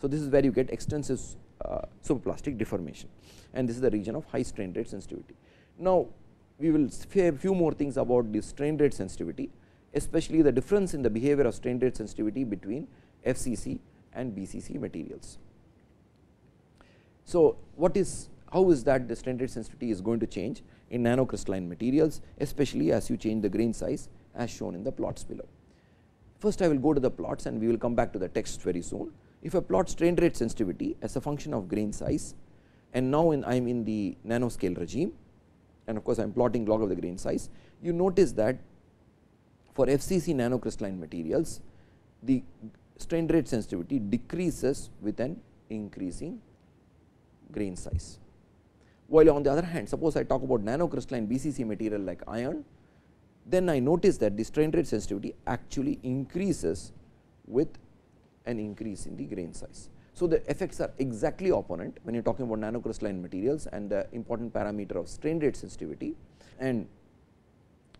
So, this is where you get extensive uh, superplastic deformation and this is the region of high strain rate sensitivity. Now, we will say a few more things about the strain rate sensitivity especially the difference in the behavior of strain rate sensitivity between FCC and BCC materials. So, what is how is that the strain rate sensitivity is going to change in nanocrystalline materials especially as you change the grain size as shown in the plots below. First I will go to the plots and we will come back to the text very soon. If I plot strain rate sensitivity as a function of grain size and now I am in the nanoscale regime and of course, I am plotting log of the grain size, you notice that for FCC nanocrystalline materials, the strain rate sensitivity decreases with an increasing grain size. While on the other hand, suppose I talk about nanocrystalline BCC material like iron, then I notice that the strain rate sensitivity actually increases with an increase in the grain size. So, the effects are exactly opponent when you are talking about nanocrystalline materials and the important parameter of strain rate sensitivity and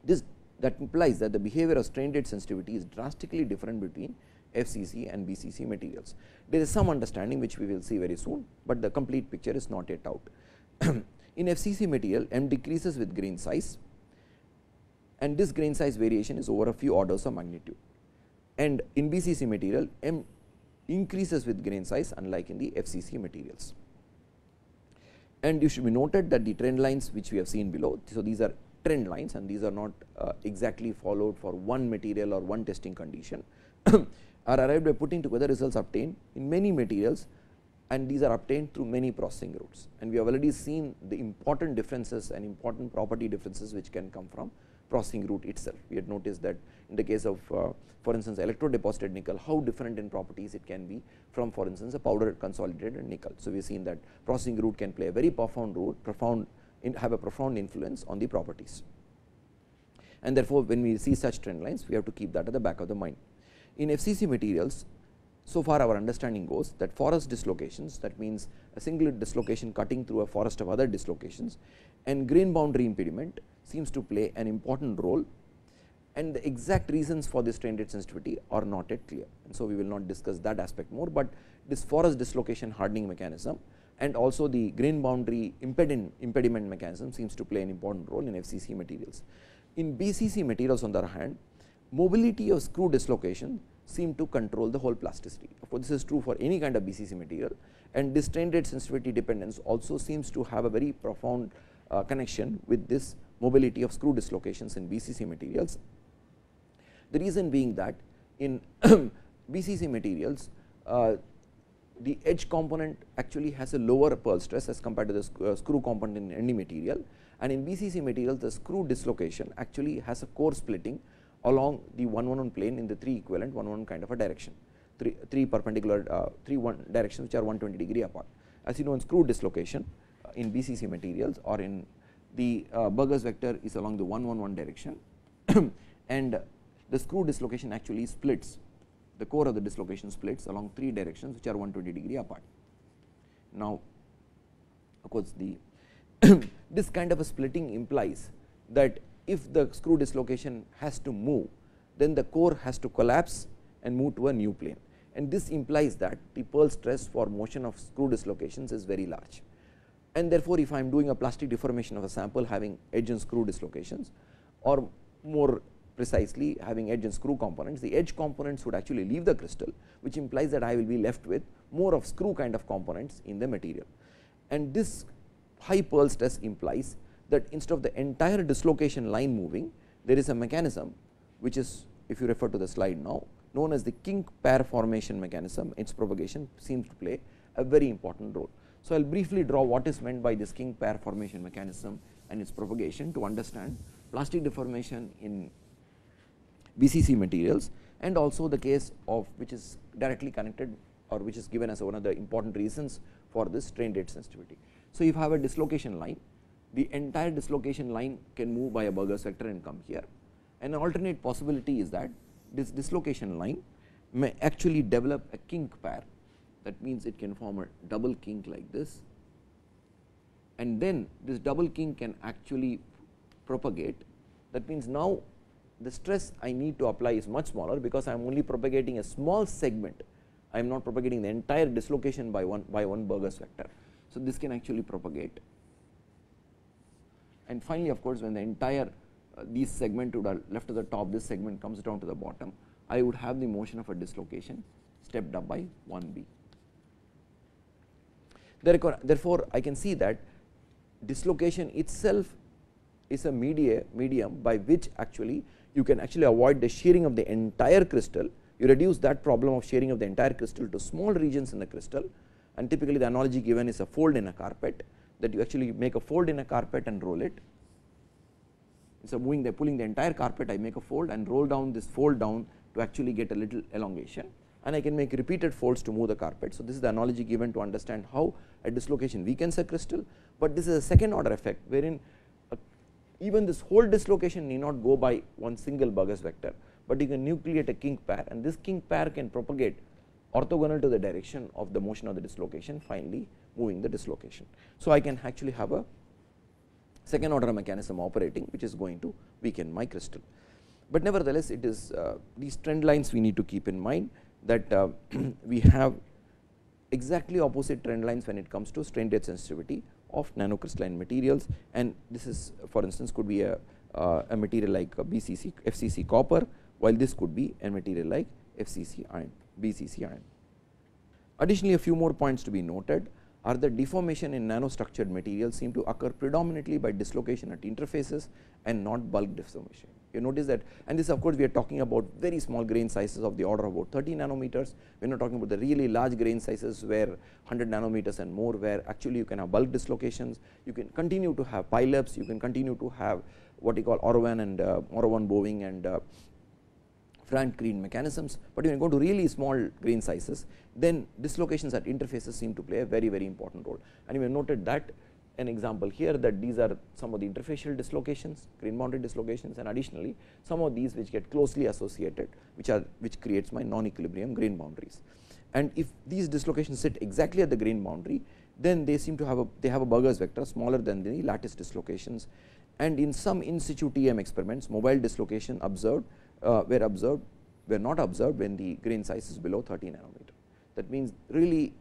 this that implies that the behavior of strain rate sensitivity is drastically different between FCC and BCC materials. There is some understanding which we will see very soon, but the complete picture is not yet out. in FCC material M decreases with grain size and this grain size variation is over a few orders of magnitude and in BCC material M increases with grain size unlike in the FCC materials. And you should be noted that the trend lines which we have seen below. So, these are trend lines and these are not uh, exactly followed for one material or one testing condition are arrived by putting together results obtained in many materials and these are obtained through many processing routes. And we have already seen the important differences and important property differences which can come from processing route itself. We had noticed that in the case of uh, for instance electro deposited nickel how different in properties it can be from for instance a powder consolidated nickel. So, we have seen that processing route can play a very profound role profound have a profound influence on the properties. And therefore, when we see such trend lines we have to keep that at the back of the mind. In FCC materials so far our understanding goes that forest dislocations that means a single dislocation cutting through a forest of other dislocations and grain boundary impediment seems to play an important role and the exact reasons for this strain rate sensitivity are not yet clear. And so, we will not discuss that aspect more, but this forest dislocation hardening mechanism and also the grain boundary impediment, impediment mechanism seems to play an important role in FCC materials. In BCC materials on the other hand, mobility of screw dislocation seem to control the whole plasticity. Of course, this is true for any kind of BCC material and this strain rate sensitivity dependence also seems to have a very profound uh, connection with this mobility of screw dislocations in BCC materials the reason being that in BCC materials, uh, the edge component actually has a lower Peierls stress as compared to the sc uh, screw component in any material. And in BCC materials the screw dislocation actually has a core splitting along the 111 plane in the 3 equivalent 111 kind of a direction, 3, three perpendicular uh, 3 one directions which are 120 degree apart. As you know in screw dislocation uh, in BCC materials or in the uh, Burgers vector is along the 111 direction. And the screw dislocation actually splits the core of the dislocation splits along three directions which are 120 degree apart. Now, of course, the this kind of a splitting implies that if the screw dislocation has to move then the core has to collapse and move to a new plane and this implies that the Peierls stress for motion of screw dislocations is very large. And therefore, if I am doing a plastic deformation of a sample having edge and screw dislocations or more precisely having edge and screw components, the edge components would actually leave the crystal which implies that I will be left with more of screw kind of components in the material. And this high Peierls stress implies that instead of the entire dislocation line moving, there is a mechanism which is if you refer to the slide now known as the kink pair formation mechanism, its propagation seems to play a very important role. So, I will briefly draw what is meant by this kink pair formation mechanism and its propagation to understand plastic deformation in BCC materials and also the case of which is directly connected or which is given as one of the important reasons for this strain rate sensitivity. So, if I have a dislocation line, the entire dislocation line can move by a Burgers vector and come here. And an alternate possibility is that this dislocation line may actually develop a kink pair that means it can form a double kink like this and then this double kink can actually propagate that means now the stress I need to apply is much smaller because I am only propagating a small segment. I am not propagating the entire dislocation by one by one Burgers vector. So, this can actually propagate. And finally, of course, when the entire uh, these segment would have left to the top, this segment comes down to the bottom, I would have the motion of a dislocation stepped up by 1 b. Therefore, I can see that dislocation itself is a media medium by which actually you can actually avoid the shearing of the entire crystal. You reduce that problem of shearing of the entire crystal to small regions in the crystal and typically the analogy given is a fold in a carpet that you actually make a fold in a carpet and roll it. So, moving the pulling the entire carpet I make a fold and roll down this fold down to actually get a little elongation and I can make repeated folds to move the carpet. So, this is the analogy given to understand how a dislocation weakens a crystal, but this is a second order effect wherein even this whole dislocation need not go by one single Burgers vector, but you can nucleate a kink pair and this kink pair can propagate orthogonal to the direction of the motion of the dislocation finally moving the dislocation. So, I can actually have a second order mechanism operating which is going to weaken my crystal. But nevertheless, it is uh, these trend lines we need to keep in mind that uh, we have exactly opposite trend lines when it comes to strain rate sensitivity of nanocrystalline materials and this is for instance could be a, uh, a material like a BCC FCC copper while this could be a material like FCC iron BCC iron. Additionally, a few more points to be noted are the deformation in nanostructured materials seem to occur predominantly by dislocation at interfaces and not bulk deformation. You notice that and this of course, we are talking about very small grain sizes of the order of about 30 nanometers. We are not talking about the really large grain sizes where 100 nanometers and more where actually you can have bulk dislocations. You can continue to have pileups, you can continue to have what you call Orowan and uh, Orowan bowing and uh, Frank green mechanisms, but when you go to really small grain sizes then dislocations at interfaces seem to play a very very important role and we have noted that an example here that these are some of the interfacial dislocations grain boundary dislocations and additionally some of these which get closely associated which are which creates my non equilibrium grain boundaries. and if these dislocations sit exactly at the grain boundary then they seem to have a they have a Burgers vector smaller than the lattice dislocations and in some in situ TEM experiments mobile dislocation observed uh, were observed were not observed when the grain size is below 30 nanometer. That means, really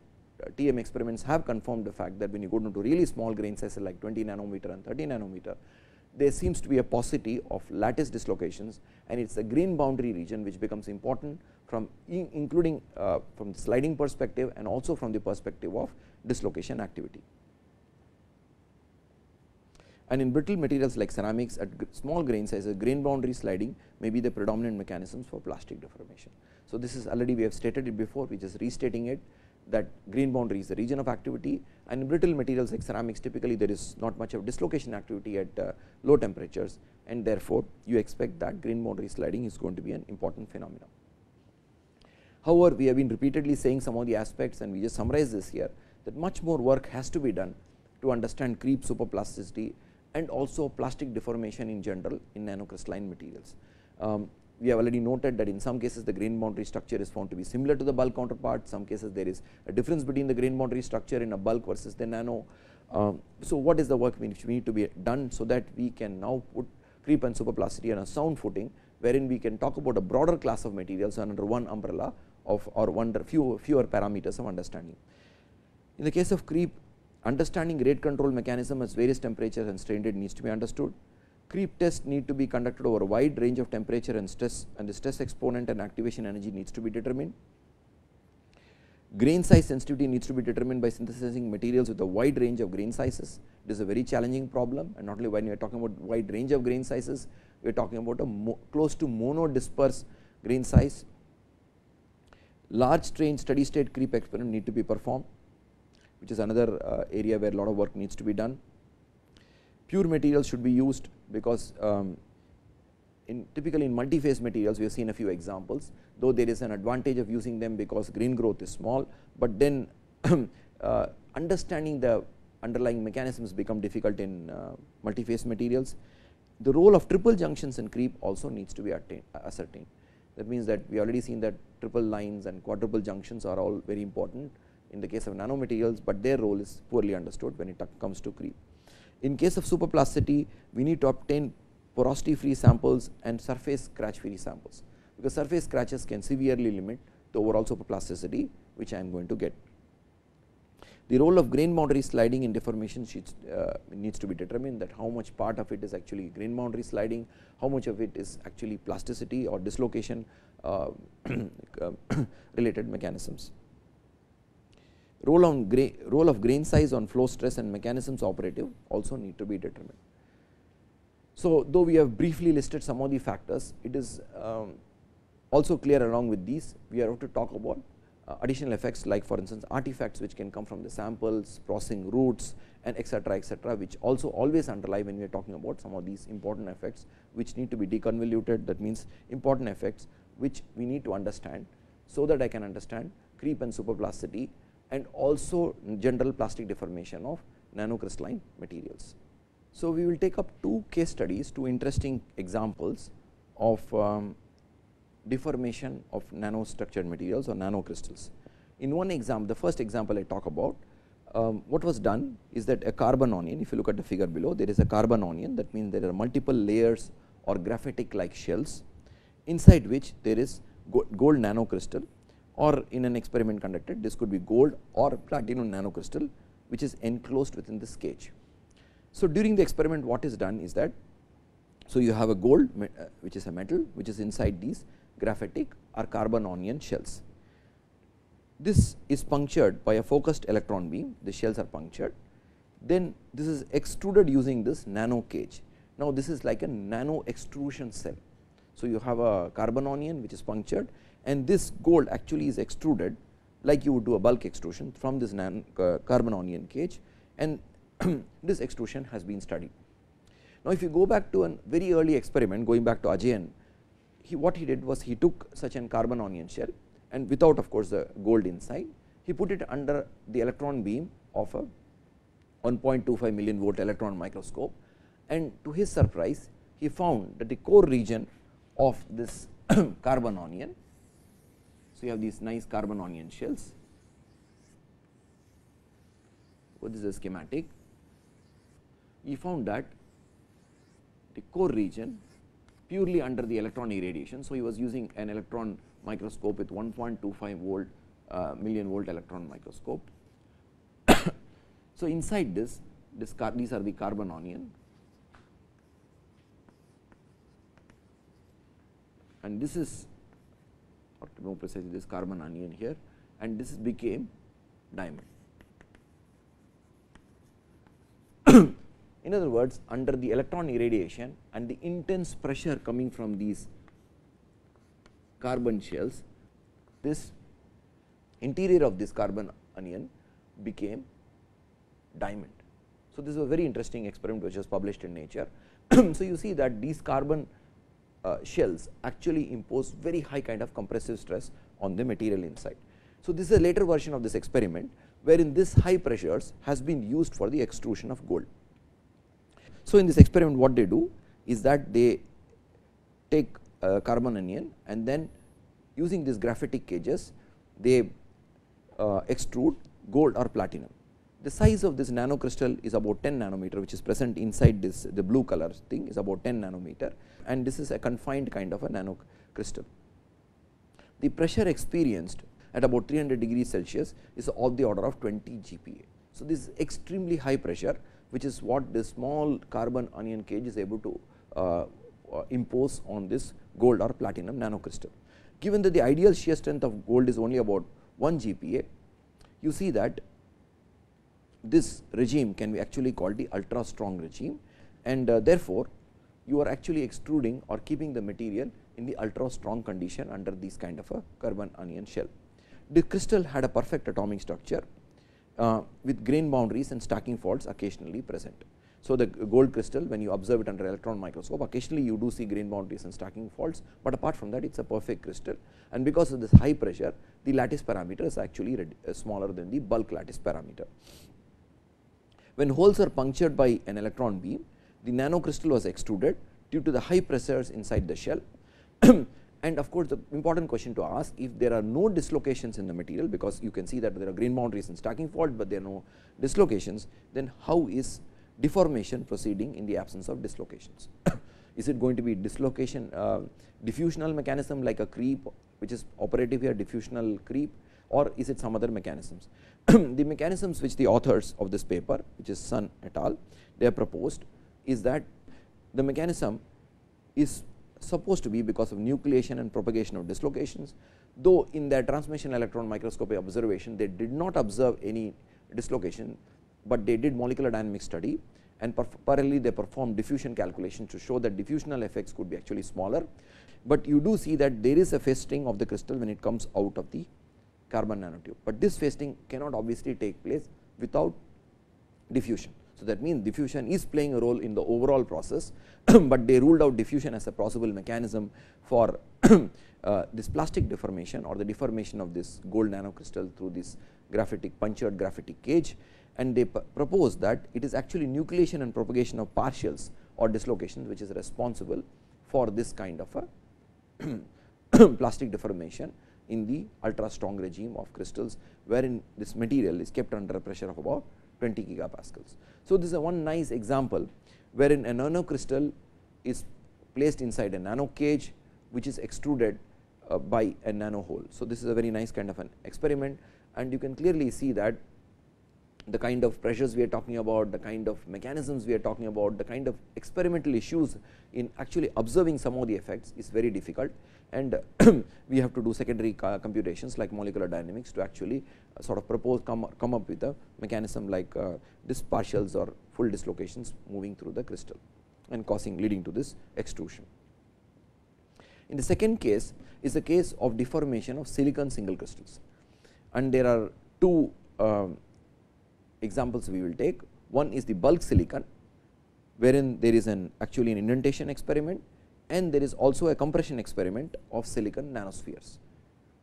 TEM experiments have confirmed the fact that when you go into really small grain sizes like 20 nanometer and 30 nanometer, there seems to be a paucity of lattice dislocations and it is the grain boundary region which becomes important from in including uh, from the sliding perspective and also from the perspective of dislocation activity. And in brittle materials like ceramics at small grain sizes, grain boundary sliding may be the predominant mechanisms for plastic deformation. So, this is already we have stated it before, we just restating it that grain boundary is the region of activity and in brittle materials like ceramics typically there is not much of dislocation activity at uh, low temperatures and therefore, you expect that grain boundary sliding is going to be an important phenomenon. However, we have been repeatedly saying some of the aspects and we just summarize this here that much more work has to be done to understand creep superplasticity and also plastic deformation in general in nanocrystalline materials. Um, we have already noted that in some cases the grain boundary structure is found to be similar to the bulk counterpart, some cases there is a difference between the grain boundary structure in a bulk versus the nano. Um, so, what is the work which we need to be done, so that we can now put creep and superplasticity on a sound footing, wherein we can talk about a broader class of materials under one umbrella of or one few fewer parameters of understanding. In the case of creep, understanding rate control mechanism at various temperatures and strain rate needs to be understood creep tests need to be conducted over a wide range of temperature and stress and the stress exponent and activation energy needs to be determined. Grain size sensitivity needs to be determined by synthesizing materials with a wide range of grain sizes. It is a very challenging problem and not only when you are talking about wide range of grain sizes, we are talking about a close to mono disperse grain size. Large strain steady state creep experiment need to be performed, which is another uh, area where a lot of work needs to be done. Pure materials should be used because um, in typically in multi-phase materials we have seen a few examples though there is an advantage of using them because grain growth is small, but then uh, understanding the underlying mechanisms become difficult in uh, multi-phase materials. The role of triple junctions in creep also needs to be ascertained. That means that we already seen that triple lines and quadruple junctions are all very important in the case of nanomaterials, but their role is poorly understood when it comes to creep. In case of superplasticity, we need to obtain porosity free samples and surface scratch free samples, because surface scratches can severely limit the overall superplasticity which I am going to get. The role of grain boundary sliding in deformation sheets uh, needs to be determined that how much part of it is actually grain boundary sliding, how much of it is actually plasticity or dislocation uh, related mechanisms role on role of grain size on flow stress and mechanisms operative also need to be determined. So, though we have briefly listed some of the factors, it is um, also clear along with these we are to talk about uh, additional effects like for instance, artifacts which can come from the samples, processing routes and etcetera etcetera which also always underlie when we are talking about some of these important effects which need to be deconvoluted that means important effects which we need to understand so that I can understand creep and superplasticity and also general plastic deformation of nanocrystalline materials. So, we will take up two case studies, two interesting examples of um, deformation of nanostructured materials or nanocrystals. In one example, the first example I talk about, um, what was done is that a carbon onion, if you look at the figure below, there is a carbon onion that means there are multiple layers or graphitic like shells, inside which there is gold nanocrystal or in an experiment conducted this could be gold or platinum nanocrystal which is enclosed within this cage. So, during the experiment what is done is that so you have a gold uh, which is a metal which is inside these graphitic or carbon onion shells. This is punctured by a focused electron beam the shells are punctured then this is extruded using this nano cage. Now, this is like a nano extrusion cell. So, you have a carbon onion which is punctured and this gold actually is extruded like you would do a bulk extrusion from this uh, carbon onion cage and this extrusion has been studied. Now, if you go back to a very early experiment going back to Ajayan, he what he did was he took such an carbon onion shell and without of course, the gold inside he put it under the electron beam of a 1.25 million volt electron microscope and to his surprise he found that the core region of this carbon onion So, you have these nice carbon onion shells. This is a schematic. We found that the core region purely under the electron irradiation. So, he was using an electron microscope with 1.25 volt uh, million volt electron microscope. so, inside this, this these are the carbon onion and this is or more precisely this carbon onion here and this became diamond. In other words, under the electron irradiation and the intense pressure coming from these carbon shells, this interior of this carbon onion became diamond. So, this is a very interesting experiment which was published in nature. so, you see that these carbon uh, shells actually impose very high kind of compressive stress on the material inside. So, this is a later version of this experiment wherein this high pressures has been used for the extrusion of gold. So, in this experiment what they do is that they take carbon onion and then using these graphitic cages they uh, extrude gold or platinum. The size of this nanocrystal is about 10 nanometer which is present inside this the blue color thing is about 10 nanometer and this is a confined kind of a nanocrystal. The pressure experienced at about 300 degrees Celsius is of the order of 20 GPa. So, this is extremely high pressure which is what this small carbon onion cage is able to uh, uh, impose on this gold or platinum nanocrystal. Given that the ideal shear strength of gold is only about 1 GPa, you see that this regime can be actually called the ultra strong regime and uh, therefore, you are actually extruding or keeping the material in the ultra strong condition under this kind of a carbon onion shell. The crystal had a perfect atomic structure uh, with grain boundaries and stacking faults occasionally present. So, the gold crystal when you observe it under electron microscope occasionally you do see grain boundaries and stacking faults, but apart from that it is a perfect crystal and because of this high pressure the lattice parameter is actually uh, smaller than the bulk lattice parameter. When holes are punctured by an electron beam the nanocrystal was extruded due to the high pressures inside the shell and of course, the important question to ask if there are no dislocations in the material because you can see that there are grain boundaries and stacking fault, but there are no dislocations then how is deformation proceeding in the absence of dislocations. is it going to be dislocation uh, diffusional mechanism like a creep which is operative here diffusional creep or is it some other mechanisms. the mechanisms which the authors of this paper which is Sun et al. they have proposed is that the mechanism is supposed to be because of nucleation and propagation of dislocations, though in their transmission electron microscopy observation they did not observe any dislocation, but they did molecular dynamic study and parallelly they performed diffusion calculations to show that diffusional effects could be actually smaller, but you do see that there is a faceting of the crystal when it comes out of the carbon nanotube, but this faceting cannot obviously take place without diffusion. So, that means diffusion is playing a role in the overall process, but they ruled out diffusion as a possible mechanism for uh, this plastic deformation or the deformation of this gold nanocrystal through this graphitic punctured graphitic cage. And they propose that it is actually nucleation and propagation of partials or dislocations which is responsible for this kind of a plastic deformation in the ultra strong regime of crystals wherein this material is kept under a pressure of about 20 gigapascals. So, this is one nice example wherein a nano crystal is placed inside a nano cage which is extruded uh, by a nano hole. So, this is a very nice kind of an experiment and you can clearly see that the kind of pressures we are talking about, the kind of mechanisms we are talking about, the kind of experimental issues in actually observing some of the effects is very difficult and we have to do secondary computations like molecular dynamics to actually uh, sort of propose come, come up with a mechanism like uh, this partials or full dislocations moving through the crystal and causing leading to this extrusion. In the second case is a case of deformation of silicon single crystals and there are two um, examples we will take. One is the bulk silicon wherein there is an actually an indentation experiment and there is also a compression experiment of silicon nanospheres.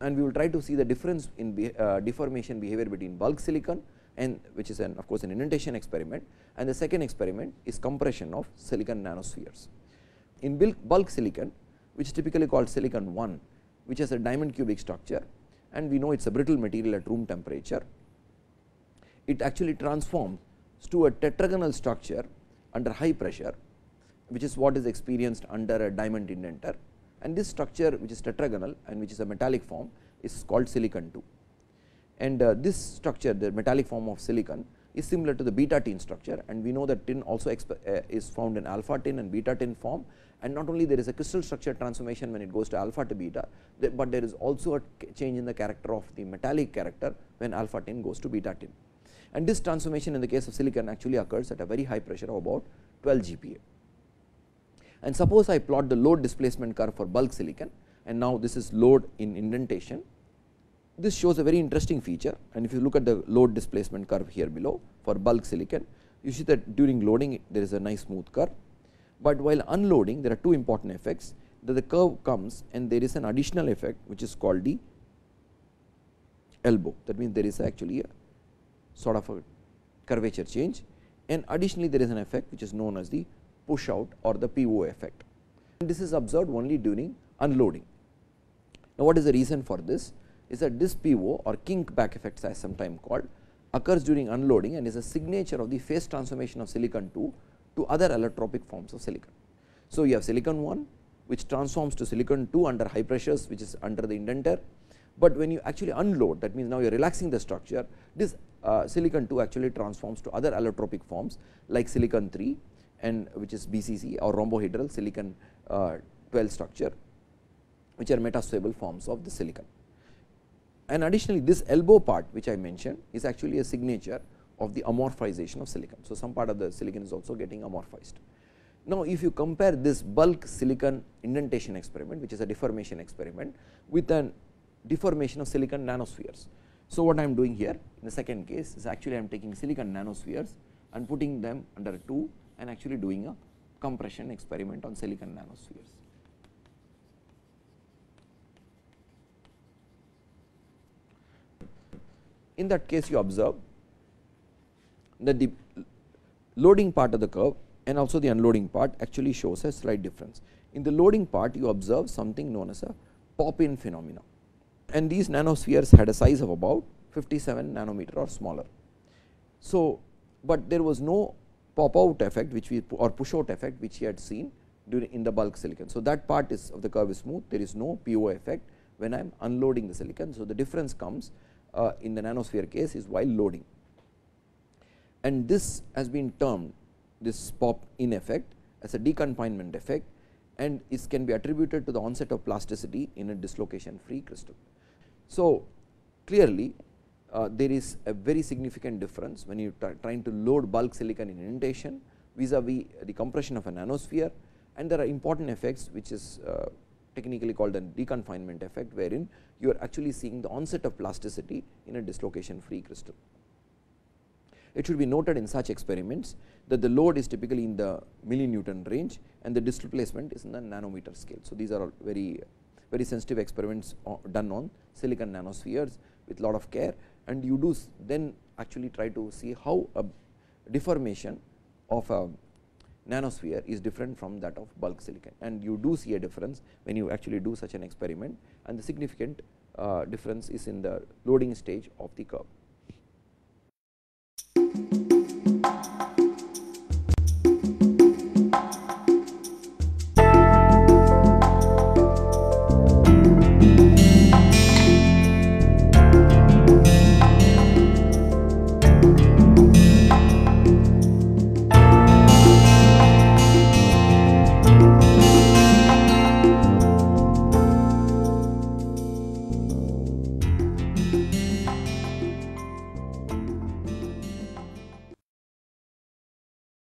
And we will try to see the difference in be, uh, deformation behavior between bulk silicon and which is an of course, an indentation experiment and the second experiment is compression of silicon nanospheres. In bulk, bulk silicon which is typically called silicon 1 which has a diamond cubic structure and we know it is a brittle material at room temperature. It actually transforms to a tetragonal structure under high pressure which is what is experienced under a diamond indenter and this structure which is tetragonal and which is a metallic form is called silicon 2. And uh, this structure the metallic form of silicon is similar to the beta tin structure and we know that tin also uh, is found in alpha tin and beta tin form and not only there is a crystal structure transformation when it goes to alpha to beta, but there is also a change in the character of the metallic character when alpha tin goes to beta tin. And this transformation in the case of silicon actually occurs at a very high pressure of about 12 GPa. And suppose I plot the load displacement curve for bulk silicon and now this is load in indentation. This shows a very interesting feature. And if you look at the load displacement curve here below for bulk silicon, you see that during loading there is a nice smooth curve. But while unloading there are two important effects. That the curve comes and there is an additional effect which is called the elbow. That means there is actually a sort of a curvature change. And additionally there is an effect which is known as the push out or the PO effect. And this is observed only during unloading. Now, what is the reason for this is that this PO or kink back effects as sometimes called occurs during unloading and is a signature of the phase transformation of silicon 2 to other allotropic forms of silicon. So, you have silicon 1 which transforms to silicon 2 under high pressures which is under the indenter, but when you actually unload that means now you are relaxing the structure this uh, silicon 2 actually transforms to other allotropic forms like silicon 3 and which is BCC or rhombohedral silicon uh, 12 structure which are metastable forms of the silicon. And additionally this elbow part which I mentioned is actually a signature of the amorphization of silicon. So, some part of the silicon is also getting amorphized. Now, if you compare this bulk silicon indentation experiment which is a deformation experiment with an deformation of silicon nanospheres. So, what I am doing here in the second case is actually I am taking silicon nanospheres and putting them under 2 and actually doing a compression experiment on silicon nanospheres. In that case you observe that the loading part of the curve and also the unloading part actually shows a slight difference. In the loading part you observe something known as a pop in phenomena and these nanospheres had a size of about 57 nanometer or smaller. So, but there was no pop out effect which we or push out effect which we had seen during in the bulk silicon. So, that part is of the curve is smooth there is no PO effect when I am unloading the silicon. So, the difference comes uh, in the nanosphere case is while loading and this has been termed this pop in effect as a deconfinement effect and is can be attributed to the onset of plasticity in a dislocation free crystal. So, clearly uh, there is a very significant difference when you are trying to load bulk silicon in indentation vis-a-vis the compression of a nanosphere and there are important effects which is uh, technically called a deconfinement effect wherein you are actually seeing the onset of plasticity in a dislocation free crystal. It should be noted in such experiments that the load is typically in the millinewton range and the displacement is in the nanometer scale. So, these are all very very sensitive experiments uh, done on silicon nanospheres with lot of care and you do then actually try to see how a deformation of a nanosphere is different from that of bulk silicon and you do see a difference when you actually do such an experiment and the significant uh, difference is in the loading stage of the curve.